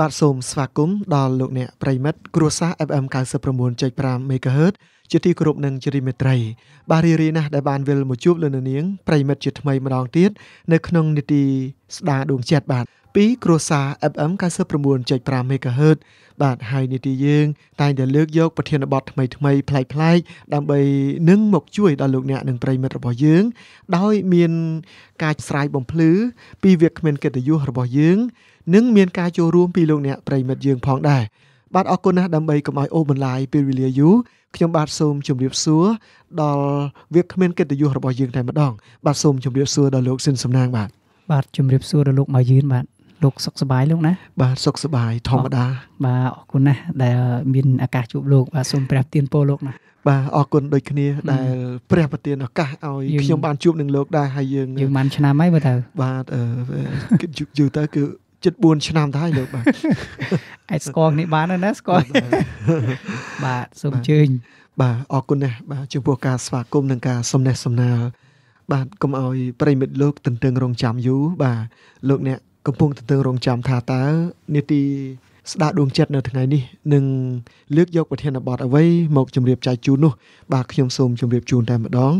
បាទសូមស្វាគមន៍ដល់លោកអ្នកប្រិមិត្តគ្រួសារ FM 99.5 MHz ជាទីគោរពនិងជារីមេត្រីបាទរីរីណាស់ដែលបានវិលមកជួបលោកនាងប្រិមិត្តជាថ្មីម្ដងទៀតនៅក្នុងនីតិស្ដារដួងចិត្តបាទពីគ្រួសារ FM 99.5 MHz បាទហើយនីតិយើងតែងតែលើកយកប្រធានបទថ្មីថ្មីប្លែកប្លែកដើម្បីនឹងមកជួយដល់លោកអ្នកនិងប្រិមិត្តរបស់យើង ដោយមានការស្រាយបំភ្លឺពីវាគ្មិនកិត្តិយសរបស់យើង និងមានការចូលរួមពីលោកអ្នកប្រិមិត្តយើងផងដែរ បាទអរគុណណាស់ដើម្បីកុំឲ្យអូសបន្លាយពេលវេលាយូរខ្ញុំបាទសូមជម្រាបសួរដល់វាគ្មានកិត្តិយសរបស់យើងតែម្ដង បាទសូមជម្រាបសួរដល់លោកស៊ិនសំណាងបាទបាទជម្រាបសួរដល់លោកមកយឿនបាទលោកសុខសប្បាយលោកណាបាទសុខសប្បាយធម្មតាបាទអរគុណណាស់ដែលមានឱកាសជួបលោកបាទសូមព្រះទានពរលោកណាបាទអរគុណដូចគ្នាដែលព្រះប្រទានឱកាសឲ្យខ្ញុំបានជួបនឹងលោកដែរហើយយើងយើងបានឆ្នាំហើយបើទៅបាទអឺយូរទៅគឺ ជិត4ឆ្នាំទៅហើយលោកបាទអាចស្គាល់គ្នាបានណាស្គាល់បាទសូមអញ្ជើញបាទអរគុណណាស់បាទចំពោះការស្វាគមន៍និងការសំណេះសំណាលបាទកុំឲ្យប្រិមិត្តលោកទន្ទឹងរង់ចាំយូរបាទលោកអ្នកកំពុងទន្ទឹងរង់ចាំថាតើនេតិស្ដារដួងចិត្តនៅថ្ងៃនេះនឹងលើកយកប្រធានបទអ្វីមកជម្រាបចែកជូននោះបាទខ្ញុំសូមជម្រាបជូនតែម្ដង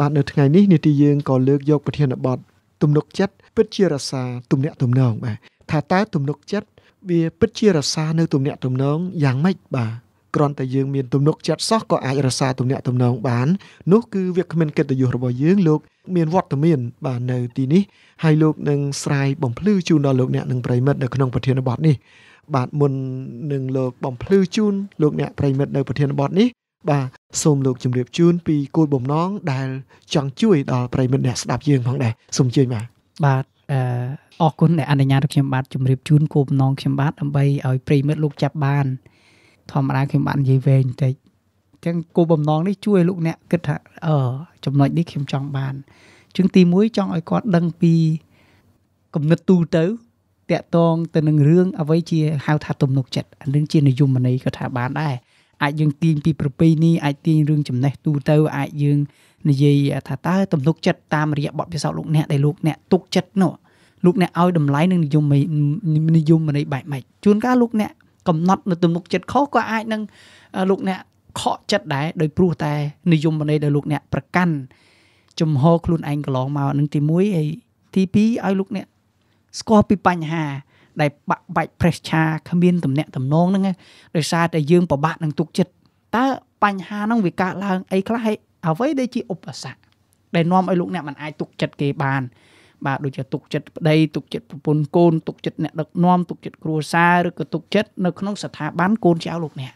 បាទនៅថ្ងៃនេះនេតិយើងក៏លើកយកប្រធានបទទំនុកចិត្តពិតជារសាទំនាក់ទំនងបាទ ថាតើទំនុកចិត្តវាពិតជារសានៅទំនាក់ទំនងយ៉ាងម៉េចបាទគ្រាន់តែយើងមានទំនុកចិត្តសោះក៏អាចរសាទំនាក់ទំនងបាននោះគឺវាគ្មិនកិត្តិយសរបស់យើងលោកមានវត្តមានបាទនៅទីនេះហើយលោកនឹងស្រាយបំភ្លឺជូនដល់លោកអ្នកនិងប្រិមិត្តនៅក្នុងប្រធានបទនេះបាទមុននឹងលោកបំភ្លឺជូនលោកអ្នកប្រិមិត្តនៅប្រធានបទនេះបាទសូមលោកជម្រាបជូនពីគោលបំណងដែលចង់ជួយដល់ប្រិមិត្តអ្នកស្ដាប់យើងផងដែរសូមអញ្ជើញបាទបាទ អឺអរគុណដែលអនុញ្ញាតឲ្យខ្ញុំបាទជម្រាបជូនគោលបំណងខ្ញុំបាទដើម្បីឲ្យប្រិមិត្តលោកចាប់បាន ធម្មតាខ្ញុំបាទនិយាយវែងបន្តិចអញ្ចឹងគោលបំណងនេះជួយលោកអ្នកគិតថាអឺចំណុចនេះខ្ញុំចង់បានជាងទី1ចង់ឲ្យគាត់ដឹងពីគំនិតទូទៅតាក់ទងទៅនឹងរឿងអ្វីជាហៅថាទំនុកចិត្តអានឹងជានិយមន័យក៏ថាបានដែរអាចយើងទាញពីប្រពៃណីអាចទាញរឿងចំណេះទូទៅអាចយើងនិយាយថាតើទំនុកចិត្តតាមរយៈបទពិសោធន៍លោកអ្នកដែលលោកអ្នកទុកចិត្តនោះ លោកអ្នកឲ្យតម្លៃនឹងនិយមនិយមន័យបែបម៉េចជួនកាលលោកអ្នកកំណត់នៅទំនុកចិត្តខុសក៏អាចនឹងលោកអ្នកខកចិត្តដែរដោយព្រោះតែនិយមន័យដែលលោកអ្នកប្រកាន់ចំហខ្លួនឯងកន្លងមកនឹងទី1ហើយទី2ឲ្យលោកអ្នកស្គាល់ពីបញ្ហាដែលបាក់បាច់ pressure គ្មានតំណែងតំណងហ្នឹងដោយសារតែយើងពិបាកនឹងទុកចិត្តតើបញ្ហាហ្នឹងវាកើតឡើងអីខ្លះហើយអ្វីដែលជាឧបសគ្គដែលនាំឲ្យលោកអ្នកមិនអាចទុកចិត្តគេបាន បាទដូចជាទុកចិត្តប្តីទុកចិត្តប្រពន្ធកូនទុកចិត្តអ្នកដឹកនាំទុកចិត្តគ្រួសារឬក៏ទុកចិត្តនៅក្នុងស្ថាប័នកូនចៅលោកអ្នក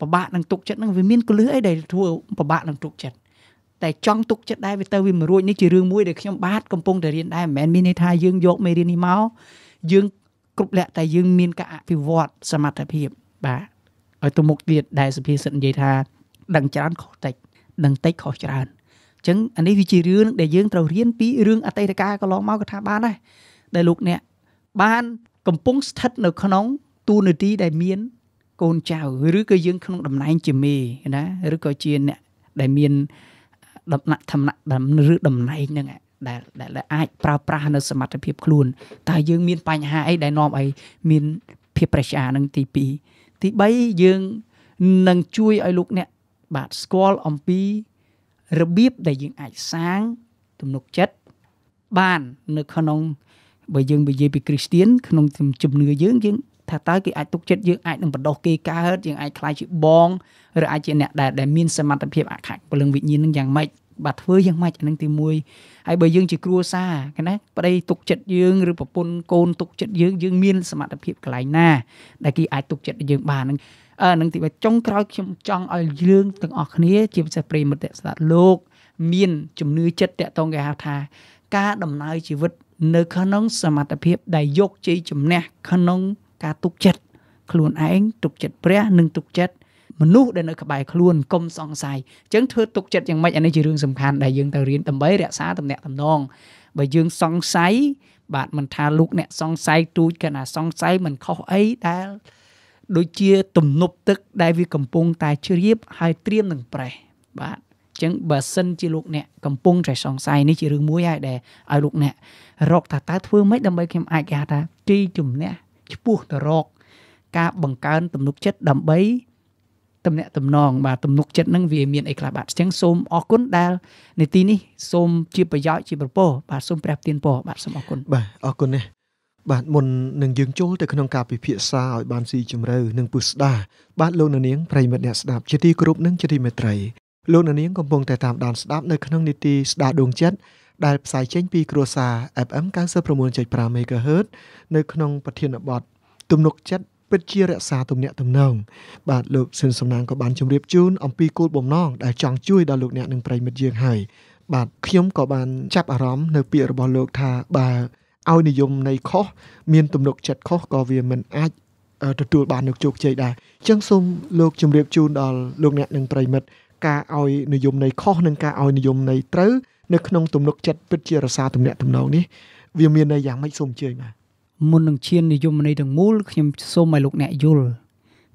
ពិបាកនឹងទុកចិត្តនឹងវាមានកលឹះអីដែលធ្វើពិបាកនឹងទុកចិត្តតែចង់ទុកចិត្តដែរវាទៅវាមិនរួចនេះជារឿងមួយដែលខ្ញុំបាទកំពុងតែរៀនដែរមិនមែនមានន័យថាយើងយកមេរៀននេះមកយើងគ្រប់លក្ខតែយើងមានការអភិវឌ្ឍសមត្ថភាពបាទឲ្យទៅមុខទៀតដែលសុភាសិតនិយាយថា ដឹងច្រើនខុសតិចដឹងតិចខុសច្រើនអញ្ចឹងអានេះវាជារឿងដែលយើងត្រូវរៀនពីរឿងអតីតកាលកន្លងមកក៏ថាបានដែរដែលលោកអ្នកបានកំពុងស្ថិតនៅក្នុងទូនាទីដែលមានកូនចៅឬក៏យើងក្នុងតំណែងជាមេណាឬក៏ជាអ្នកដែលមានដំណាក់ឋានៈឬតំណែងហ្នឹងដែលដែលអាចប្រើប្រាស់នៅសមត្ថភាពខ្លួនតើយើងមានបញ្ហាអីដែលនាំឲ្យមានភាពប្រឆានឹងទី2ទី3យើងនឹងជួយឲ្យលោកអ្នកបាទស្គាល់អំពី របៀបដែលយើងអាចសាងទំនុកចិត្តបាននៅក្នុងបើយើងនិយាយពីគ្រីស្ទៀនក្នុងជំនឿយើងយើងថាតើគេអាចទុកចិត្តយើងអាចនឹងបដោះគេកើតយើងអាចខ្លាចជាបងឬអាចជាអ្នកដែលមានសមត្ថភាពអខពលឹងវិញ្ញាណនឹងយ៉ាងម៉េចបាទធ្វើយ៉ាងម៉េចអានឹងទី1ហើយបើយើងជាគ្រួសារណាប្តីទុកចិត្តយើងឬប្រពន្ធកូនទុកចិត្តយើងយើងមានសមត្ថភាពកន្លែងណាដែលគេអាចទុកចិត្តយើងបាននឹងអឺ នឹងទីចុងក្រោយខ្ញុំចង់ឲ្យយើងទាំងអស់គ្នា ជាពិសេសប្រិមិត្តស្ដាប់លោក មានជំនឿចិត្តតកតងគេហៅថា ការដំណើរជីវិត នៅក្នុងសមត្ថភាព ដែលយកជ័យជំនះក្នុងការទុកចិត្តខ្លួនឯងទុកចិត្តព្រះនិងទុកចិត្តមនុស្សដែលនៅក្បែរខ្លួនកុំសង្ស័យអញ្ចឹងធ្វើទុកចិត្តយ៉ាងម៉េចអានេះជារឿងសំខាន់ដែលយើងត្រូវរៀនដើម្បីរក្សាទំនាក់ទំនងបើយើងសង្ស័យបាទមិនថាលោកអ្នកសង្ស័យទូចកណាសង្ស័យមិនខុសអីដែល ដូចជាទំនប់ទឹកដែលវាកំពុងតែជ្រាបហើយត្រៀមនឹងប្រេះបាទចឹងបើសិនជាលោកអ្នកកំពុងតែសង្ស័យនេះជារឿងមួយហើយដែលឲ្យលោកអ្នករកថាតើធ្វើម៉េចដើម្បីខ្ញុំអាចគេហៅថាជ័យជំនះឆ្ពោះទៅរក ការបង្កើនទំនុកចិត្តដើម្បីតំណាក់តំណងបាទទំនុកចិត្តនឹងវាមានអីខ្លះបាទអញ្ចឹងសូមអរគុណដែលនីតិនេះសូមជាប្រយោជន៍ជាប្រពោបាទសូមព្រះទានពរបាទសូមអរគុណបាទអរគុណណាស់ បាទមុននឹងយើងចូលទៅក្នុងការពិភាក្សាឲ្យបានស៊ីជម្រៅនិងពុស្ដាបាទលោកនាងប្រិមិត្តអ្នកស្ដាប់ជាទីគោរពនិងជាទីមេត្រីលោកនាងកំពុងតែតាមដានស្ដាប់នៅក្នុងនីតិស្ដារដួងចិត្តដែលផ្សាយចេញពីគ្រួសារ FM 96.5 MHz នៅក្នុងប្រធានបទទំនុកចិត្តពិតជារក្សាទំនាក់ទំនងបាទលោកស៊ិនសំណាងក៏បានជម្រាបជូនអំពីគោលបំណងដែលចង់ជួយដល់លោកអ្នកនិងប្រិមិត្តយើងហើយបាទខ្ញុំក៏បានចាប់អារម្មណ៍នៅពាក្យរបស់លោកថាបើ ឲ្យនិយមនៃខុសមានទំនុកចិត្តខុសក៏វាមិនអាចទទួលបាននូវជោគជ័យដែរអញ្ចឹងសូមលោកជម្រាបជូនដល់លោកអ្នកនិងប្រិមិត្តការឲ្យនិយមនៃខុសនិងការឲ្យនិយមនៃត្រូវនៅក្នុងទំនុកចិត្តពិតជារសាទំនាក់ទំនងនេះវាមានន័យយ៉ាងម៉េចសូមអញ្ជើញបាទមុននឹងឈាននិយមន័យទាំងមូលខ្ញុំសូមឲ្យលោកអ្នកយល់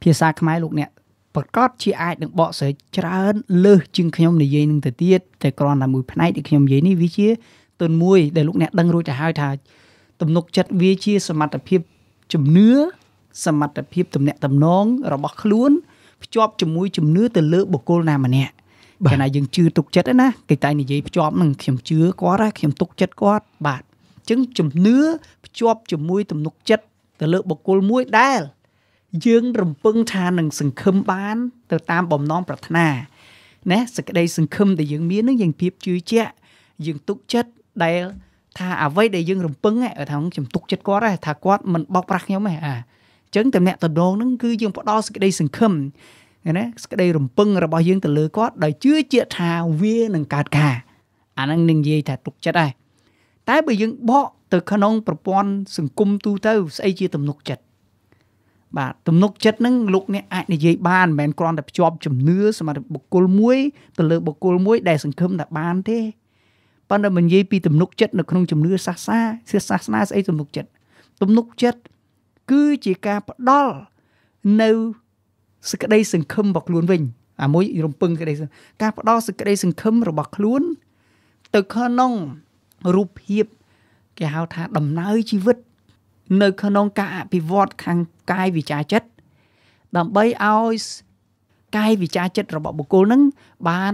ភាសាខ្មែរលោកអ្នកប្រកាសជាអាចនឹងបកស្រាយច្រើនលើសជាងខ្ញុំនិយាយនឹងទៅទៀតតែគ្រាន់តែមួយផ្នែកដែលខ្ញុំនិយាយនេះវាជា ទុនមួយដែលលោកអ្នកដឹងរួចទៅហើយថា ទំនុកចិត្តវាជា សមត្ថភាពជំនឿសមត្ថភាពទំនាក់ទំនងរបស់ខ្លួនភ្ជាប់ជាមួយជំនឿទៅលើបុគ្គលណាម្នាក់កាលណាយើងជឿទុកចិត្តណាគេតែនិយាយភ្ជាប់នឹងខ្ញុំជឿគាត់ខ្ញុំទុកចិត្តគាត់បាទអញ្ចឹងជំនឿភ្ជាប់ជាមួយទំនុកចិត្តទៅលើបុគ្គលមួយដែលយើងរំពឹងថានឹងសង្ឃឹមបាន ទៅតាមបំណងប្រាថ្នាណាសក្តីសង្ឃឹមដែលយើងមាននឹងយើងភាពជឿជាក់យើងទុកចិត្ត ដែលថាអ្វីដែលយើងរំពឹងថាខ្ញុំទុកចិត្តគាត់ថាគាត់មិនបោកប្រាស់ខ្ញុំទេអាអញ្ចឹងតំណាក់តំណងហ្នឹងគឺយើងផ្ដល់សេចក្តីសង្ឃឹមណាសេចក្តីរំពឹងរបស់យើងទៅលើគាត់ដោយជឿជាក់ថាវានឹងកើតការអាហ្នឹងនឹងនិយាយថាទុកចិត្តដែរតែបើយើងបកទៅក្នុងប្រព័ន្ធសង្គមទូទៅស្អីជាទំនុកចិត្តបាទទំនុកចិត្តហ្នឹងលោកអ្នកអាចនិយាយបានមិនមែនគ្រាន់តែភ្ជាប់ជំនឿសម្រាប់បុគ្គលមួយទៅលើបុគ្គលមួយដែលសង្ឃឹមថាបានទេ ប៉ុន្តែមិននិយាយពីទំនុកចិត្តនៅក្នុងជំនឿសាសនាសាសនាស្អីទំនុកចិត្តទំនុកចិត្តគឺជាការផ្ដល់នៅសេចក្តីសង្ឃឹមរបស់ខ្លួនវិញអាមួយរំពឹងសេចក្តីការផ្ដល់សេចក្តីសង្ឃឹមរបស់ខ្លួន ទៅក្នុងរូបភាពគេហៅថាដំណើរជីវិត នៅក្នុងការអភិវឌ្ឍខាងកាយវិចាចិត្តដើម្បីឲ្យកាយវិចាចិត្តរបស់បុគ្គលនឹងបាន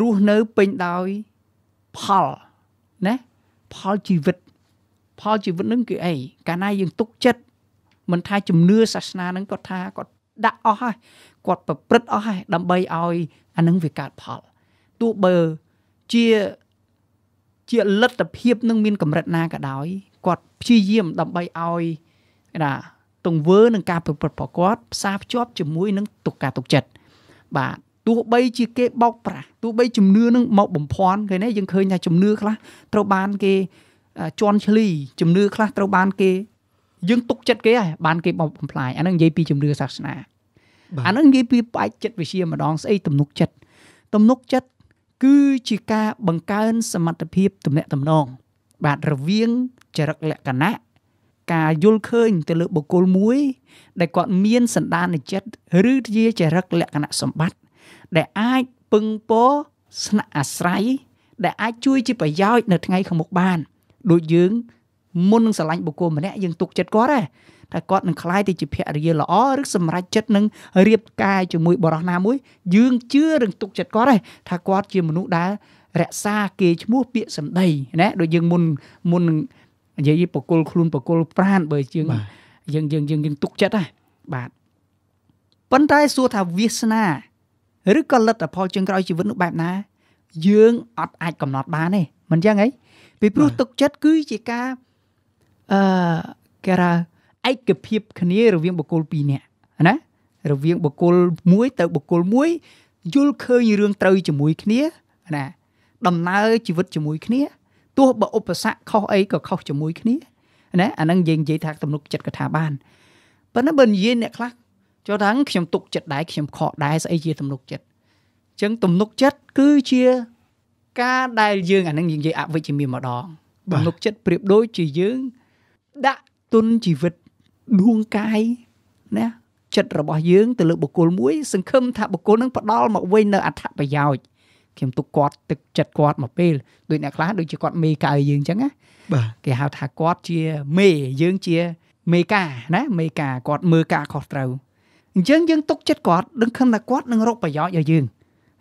រស់នៅពេញដោយ ផលណាផលជីវិត ផលជីវិតនឹងគឺអីកាលណាយើងទុកចិត្តមិនថាជំនឿសាសនានឹងគាត់ថាគាត់ដាក់អស់ហើយគាត់ប្រព្រឹត្តអស់ហើយដើម្បីឲ្យអានឹងវាកើតផលទោះបើជាជាលទ្ធភាពនឹងមានកម្រិតណាក៏ដោយគាត់ព្យាយាមដើម្បីឲ្យណាទង្វើនឹងការប្រព្រឹត្តរបស់គាត់ផ្សារភ្ជាប់ជាមួយនឹងទុកការទុកចិត្តបាទ ទោះបីជាគេបោកប្រាស់ទោះបីជំនឿនឹងមកបំភ័ន្តឃើញទេយើងឃើញថាជំនឿខ្លះត្រូវបានគេជន់ឈ្លីជំនឿខ្លះត្រូវបានគេយើងទុកចិត្តគេហើយបានគេបំផ្លាញអានឹងនិយាយពីជំនឿសាសនាអានឹងនិយាយពីបែកចិត្តវិជាម្ដងស្អីទំនុកចិត្តទំនុកចិត្តគឺជាការបង្កើនសមត្ថភាពទំនាក់ទំនងបាទរវាងចរិតលក្ខណៈការយល់ឃើញទៅលើបុគ្គលមួយ ដែលគាត់មានសន្តានចិត្តឬជាចរិតលក្ខណៈសម្បត្តិ ដែលអាចពឹងពោស្នាក់អាស្រ័យដែលអាចជួយជាប្រយោជន៍នៅថ្ងៃខាងមុខបានដូចយើងមុននឹងឆ្លាញ់បុគ្គលម្នាក់យើងទុកចិត្តគាត់ដែរតែគាត់នឹងខ្លាយទៅជាភរិយាល្អឬសម្រេចចិត្តនឹងរៀបការជាមួយបរិះណាមួយយើងជឿនឹងទុកចិត្តគាត់ដែរថាគាត់ជាមនុស្សដែលរក្សាគេឈ្មោះពាក្យសម្ដីណាដូចយើងមុនមុននឹងនិយាយបកុលខ្លួនបកុលប្រានបើយើងយើងយើងយើងទុកចិត្តដែរបាទប៉ុន្តែសួរថាវាសនា ឬក៏លទ្ធផលជើងក្រោយជីវិតនោះបែបណា យើងអត់អាចកំណត់បានទេមិនចឹងហីពីព្រោះទុកចិត្តគឺជាការអឺគេថាឯកភាពគ្នារវាងបុគ្គលពីរនាក់ណារវាងបុគ្គលមួយទៅបុគ្គលមួយយល់ឃើញរឿងត្រូវជាមួយគ្នាណាដំណើរជីវិតជាមួយគ្នាទោះបើឧបសគ្គខុសអីក៏ខុសជាមួយគ្នាណាអាហ្នឹងយើងនិយាយថាទំនុកចិត្តកថាបានប៉ុន្តែបើនិយាយអ្នកខ្លះ ចូលថាខ្ញុំទុកចិត្តដែរខ្ញុំខកដែរស្អីជាទំនុកចិត្តអញ្ចឹងទំនុកចិត្តគឺជាការដែលយើងអានឹងនិយាយអវិជ្ជមានម្ដងទំនុកចិត្តប្រៀបដូចជាយើងដាក់ទុនជីវិតដួងកាយណាចិត្តរបស់យើងទៅលើបុគ្គលមួយសង្ឃឹមថាបុគ្គលនឹងផ្ដល់មកវិញនៅអត្ថប្រយោជន៍ខ្ញុំទុកគាត់ទឹកចិត្តគាត់មកពេលដូចអ្នកខ្លះដូចជាគាត់មេកៅយើងអញ្ចឹងណាបាទគេហៅថាគាត់ជាមេយើងជាមេកាណាមេកាគាត់មើលការខុសត្រូវ អញ្ចឹងយើងទុកចិត្តគាត់ដឹងខឹងថាគាត់នឹងរកប្រយោជន៍ឲ្យយើង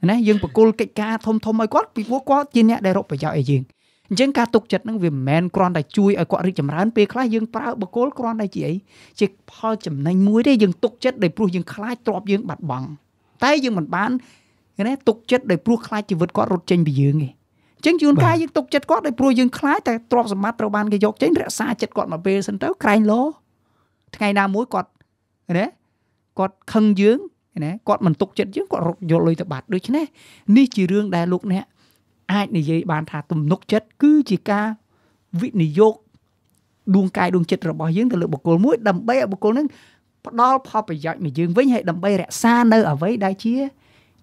ណាយើងបកគលកិច្ចការធំធំឲ្យគាត់ពីព្រោះគាត់ជាអ្នកដែលរកប្រយោជន៍ឲ្យយើងអញ្ចឹងការទុកចិត្តនឹងវាមិនមែនគ្រាន់តែជួយឲ្យគាត់រីកចម្រើនពេលខ្លះយើងប្រើបកគលគ្រាន់តែជាអីជាផលចំណេញមួយទេយើងទុកចិត្តដោយព្រោះយើងខ្លាចទ្រព្យយើងបាត់បង់តែយើងមិនបានណាទុកចិត្តដោយព្រោះខ្លាចជីវិតគាត់រត់ចេញពីយើងទេអញ្ចឹងជួនកាលយើងទុកចិត្តគាត់ដោយព្រោះយើងខ្លាចតែទ្រព្យសម្បត្តិត្រូវបានគេយកចេញរក្សាចិត្តគាត់មកពេលសិនទៅក្រែងលោថ្ងៃណាមួយគាត់ណា គាត់ខឹងយើងណាគាត់មិនទុកចិត្តយើងគាត់រត់យកលុយទៅបាត់ដូច្នេះនេះជារឿងដែលលោកអ្នកអាចនិយាយបានថាទំនុកចិត្តគឺជាការវិនិយោគដួងកាយដួងចិត្តរបស់យើងទៅលើបុគ្គលមួយដើម្បីឲ្យបុគ្គលនឹងផ្ដល់ផលប្រយោជន៍មកយើងវិញហើយដើម្បីរក្សានៅអ្វីដែលជា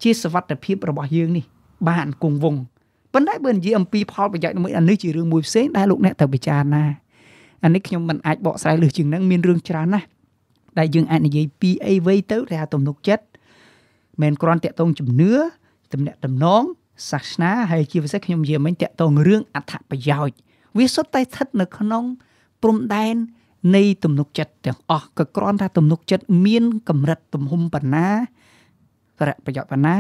ជាសវត្ថភាពរបស់យើងនេះ បានគង់វង្សប៉ុន្តែបើនិយាយអំពីផលប្រយោជន៍មួយអានេះជារឿងមួយផ្សេងដែលលោកអ្នកត្រូវពិចារណាអានេះខ្ញុំមិនអាចបកស្រាយលើជាងហ្នឹងមានរឿងច្រើនណាស់ ដែលយើងអាចនិយាយពីអីវ័យទៅថាទំនុកចិត្តមិនគ្រាន់តាក់ទងជំនឿទំនាក់ទំនងសាសនាហើយជាពិសេសខ្ញុំនិយាយមិញតាក់ទងរឿងអត្ថប្រយោជន៍វាសុទ្ធតែស្ថិតនៅក្នុងព្រំដែននៃទំនុកចិត្តទាំងអស់ក៏គ្រាន់ថាទំនុកចិត្តមានកម្រិតទំហំប៉ុណ្ណាសារៈប្រយោជន៍ប៉ុណ្ណា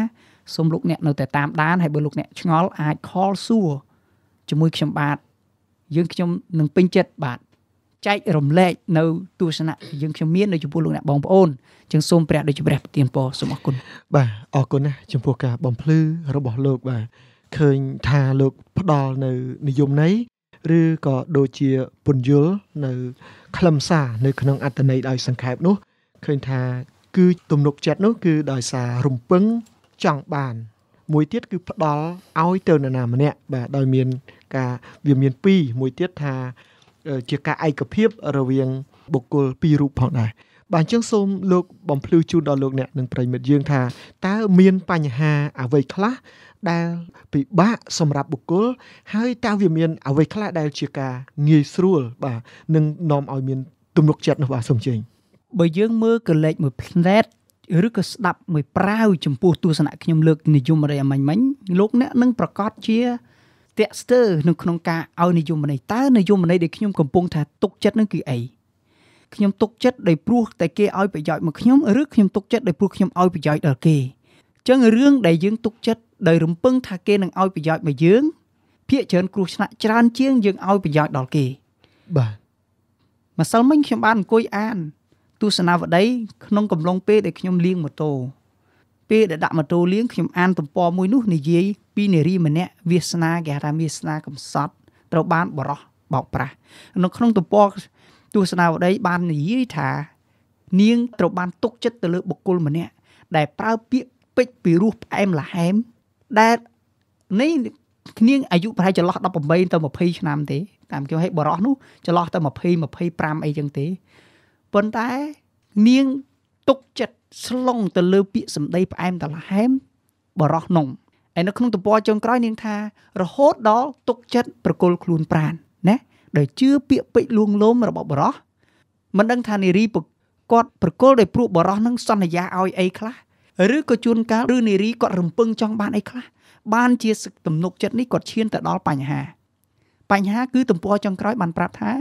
សូមលោកអ្នកនៅតែតាមដានហើយបើលោកអ្នកឆ្ងល់អាច call សួរជាមួយខ្ញុំបាទយើងខ្ញុំនឹងពេញចិត្តបាទ ចែករំលែកនៅទស្សនៈយើងខ្ញុំមាននៅចំពោះលោកអ្នកបងប្អូនចឹងសូមព្រះដូចជាព្រះប្រទានពរសូមអរគុណបាទអរគុណណាស់ចំពោះការបំភ្លឺរបស់លោកបាទឃើញថាលោកផ្ដល់នៅនិយមន័យឬក៏ដូចជាពន្យល់នៅខ្លឹមសារនៅក្នុងអត្តន័យដោយសង្ខេបនោះឃើញថាគឺទំនុកចិត្តនោះគឺដោយសាររំពឹងចង់បាន មួយទៀតគឺផ្ដល់ឲ្យទៅនរណាម្នាក់បាទដោយមានការវាមាន2មួយទៀតថា ជាការឯកភាពរវាងបុគ្គលពីររូបផងដែរបាទអញ្ចឹងសូមលោកបំភ្លឺជូនដល់លោកអ្នកនិងប្រិមិត្តយើងថាតើមានបញ្ហាអ្វីខ្លះដែលពិបាកសម្រាប់បុគ្គលហើយតើវាមានអ្វីខ្លះដែលជាការងាយស្រួលបាទនឹងនាំឲ្យមានទំនុកចិត្តនោះបាទសូមជើញបើយើងមើលកលេចមួយផ្លែតឬក៏ស្ដាប់មួយប្រាវចំពោះទស្សនៈខ្ញុំលើកនិយមរីអមាញ់មិញលោកអ្នកនឹងប្រកាសជា តាក់ស្ទើរនៅក្នុងការឲ្យនិយមន័យតើនិយមន័យដែលខ្ញុំកំពុងថាទុកចិត្តនឹងគឺអីខ្ញុំទុកចិត្តដោយព្រោះតែគេឲ្យប្រយោជន៍មកខ្ញុំឬខ្ញុំទុកចិត្តដោយព្រោះខ្ញុំឲ្យប្រយោជន៍ដល់គេអញ្ចឹងរឿងដែលយើងទុកចិត្តដោយរំពឹងថាគេនឹងឲ្យប្រយោជន៍មកយើងភាកច្រើនគ្រោះថ្នាក់ច្រើនជាងយើងឲ្យប្រយោជន៍ដល់គេបាទម្សិលមិញខ្ញុំបានអង្គុយអាន ទស្សនាវដ្តីក្នុងកំឡុងពេលដែលខ្ញុំលាងម៉ូតូ ពេលដែលដាក់ម៉ូតូលាងខ្ញុំអានទំព័រមួយនោះនិយាយពីនារីម្នាក់វាសនាគេហៅថាវាសនាកំសត់ត្រូវបានបរោះបោកប្រាស់នៅក្នុងទំព័រទស្សនាវដ្តីបាននិយាយថា នាងត្រូវបានទុកចិត្តទៅលើបុគ្គលម្នាក់ដែលប្រើពាក្យពេចពីរោះផ្អែមល្ហែមដែលនេះនាងអាយុប្រហែលចន្លោះ18ទៅ20ឆ្នាំទេតាមគេឲ្យបរោះនោះចន្លោះទៅ20 25អីចឹងទេប៉ុន្តែនាង ទុកចិត្តស្លងទៅលើពាក្យសម្ដីផ្អែមតលហែមបរោះនំហើយនៅក្នុងទំព័រចុងក្រោយនាងថា រហូតដល់ទុកចិត្តប្រគល់ខ្លួនប្រានណាដោយជឿពាក្យពេចន៍លួងលោមរបស់បរោះមិនដឹងថានារីគាត់ប្រគល់ដោយព្រោះបរោះនឹងសន្យាឲ្យអីខ្លះឬក៏ជួនកាលឬនារីគាត់រំពឹងចង់បានអីខ្លះបានជាទំនុកចិត្តនេះគាត់ឈានទៅដល់បញ្ហា បញ្ហាគឺទំព័រចុងក្រោយបានប្រាប់ថា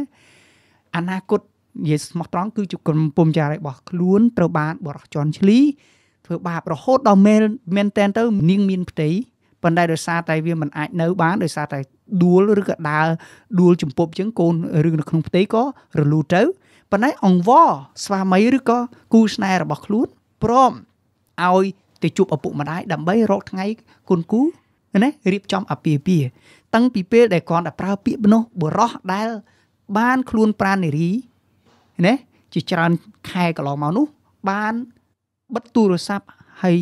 អនាគត និយាយស្មោះត្រង់គឺជាក្រុមពុំចាររបស់ខ្លួនត្រូវបានបរោះជន់ឈ្លីធ្វើបាបរហូតដល់មែនមែនតែនទៅ នាងមានផ្ទៃប៉ុន្តែដោយសារតែវាមិនអាចនៅបានដោយសារតែដួលឬក៏ដើរដួលជំពប់ចឹងកូនឬនៅក្នុងផ្ទៃក៏រលូទៅប៉ុន្តែអង្វរស្វាមីឬក៏គូស្នេហ៍របស់ខ្លួនព្រមឲ្យទៅជួបឪពុកម្ដាយដើម្បីរកថ្ងៃគុនគូណារៀបចំអាពាហ៍ពិពាហ៍តាំងពីពេលដែលគាត់តែប្រើពាក្យបនោះបរោះដែលបានខ្លួនប្រាណនារី ណាជាច្រើនខែកន្លងមកនោះ បានបិទទូរស័ព្ទហើយ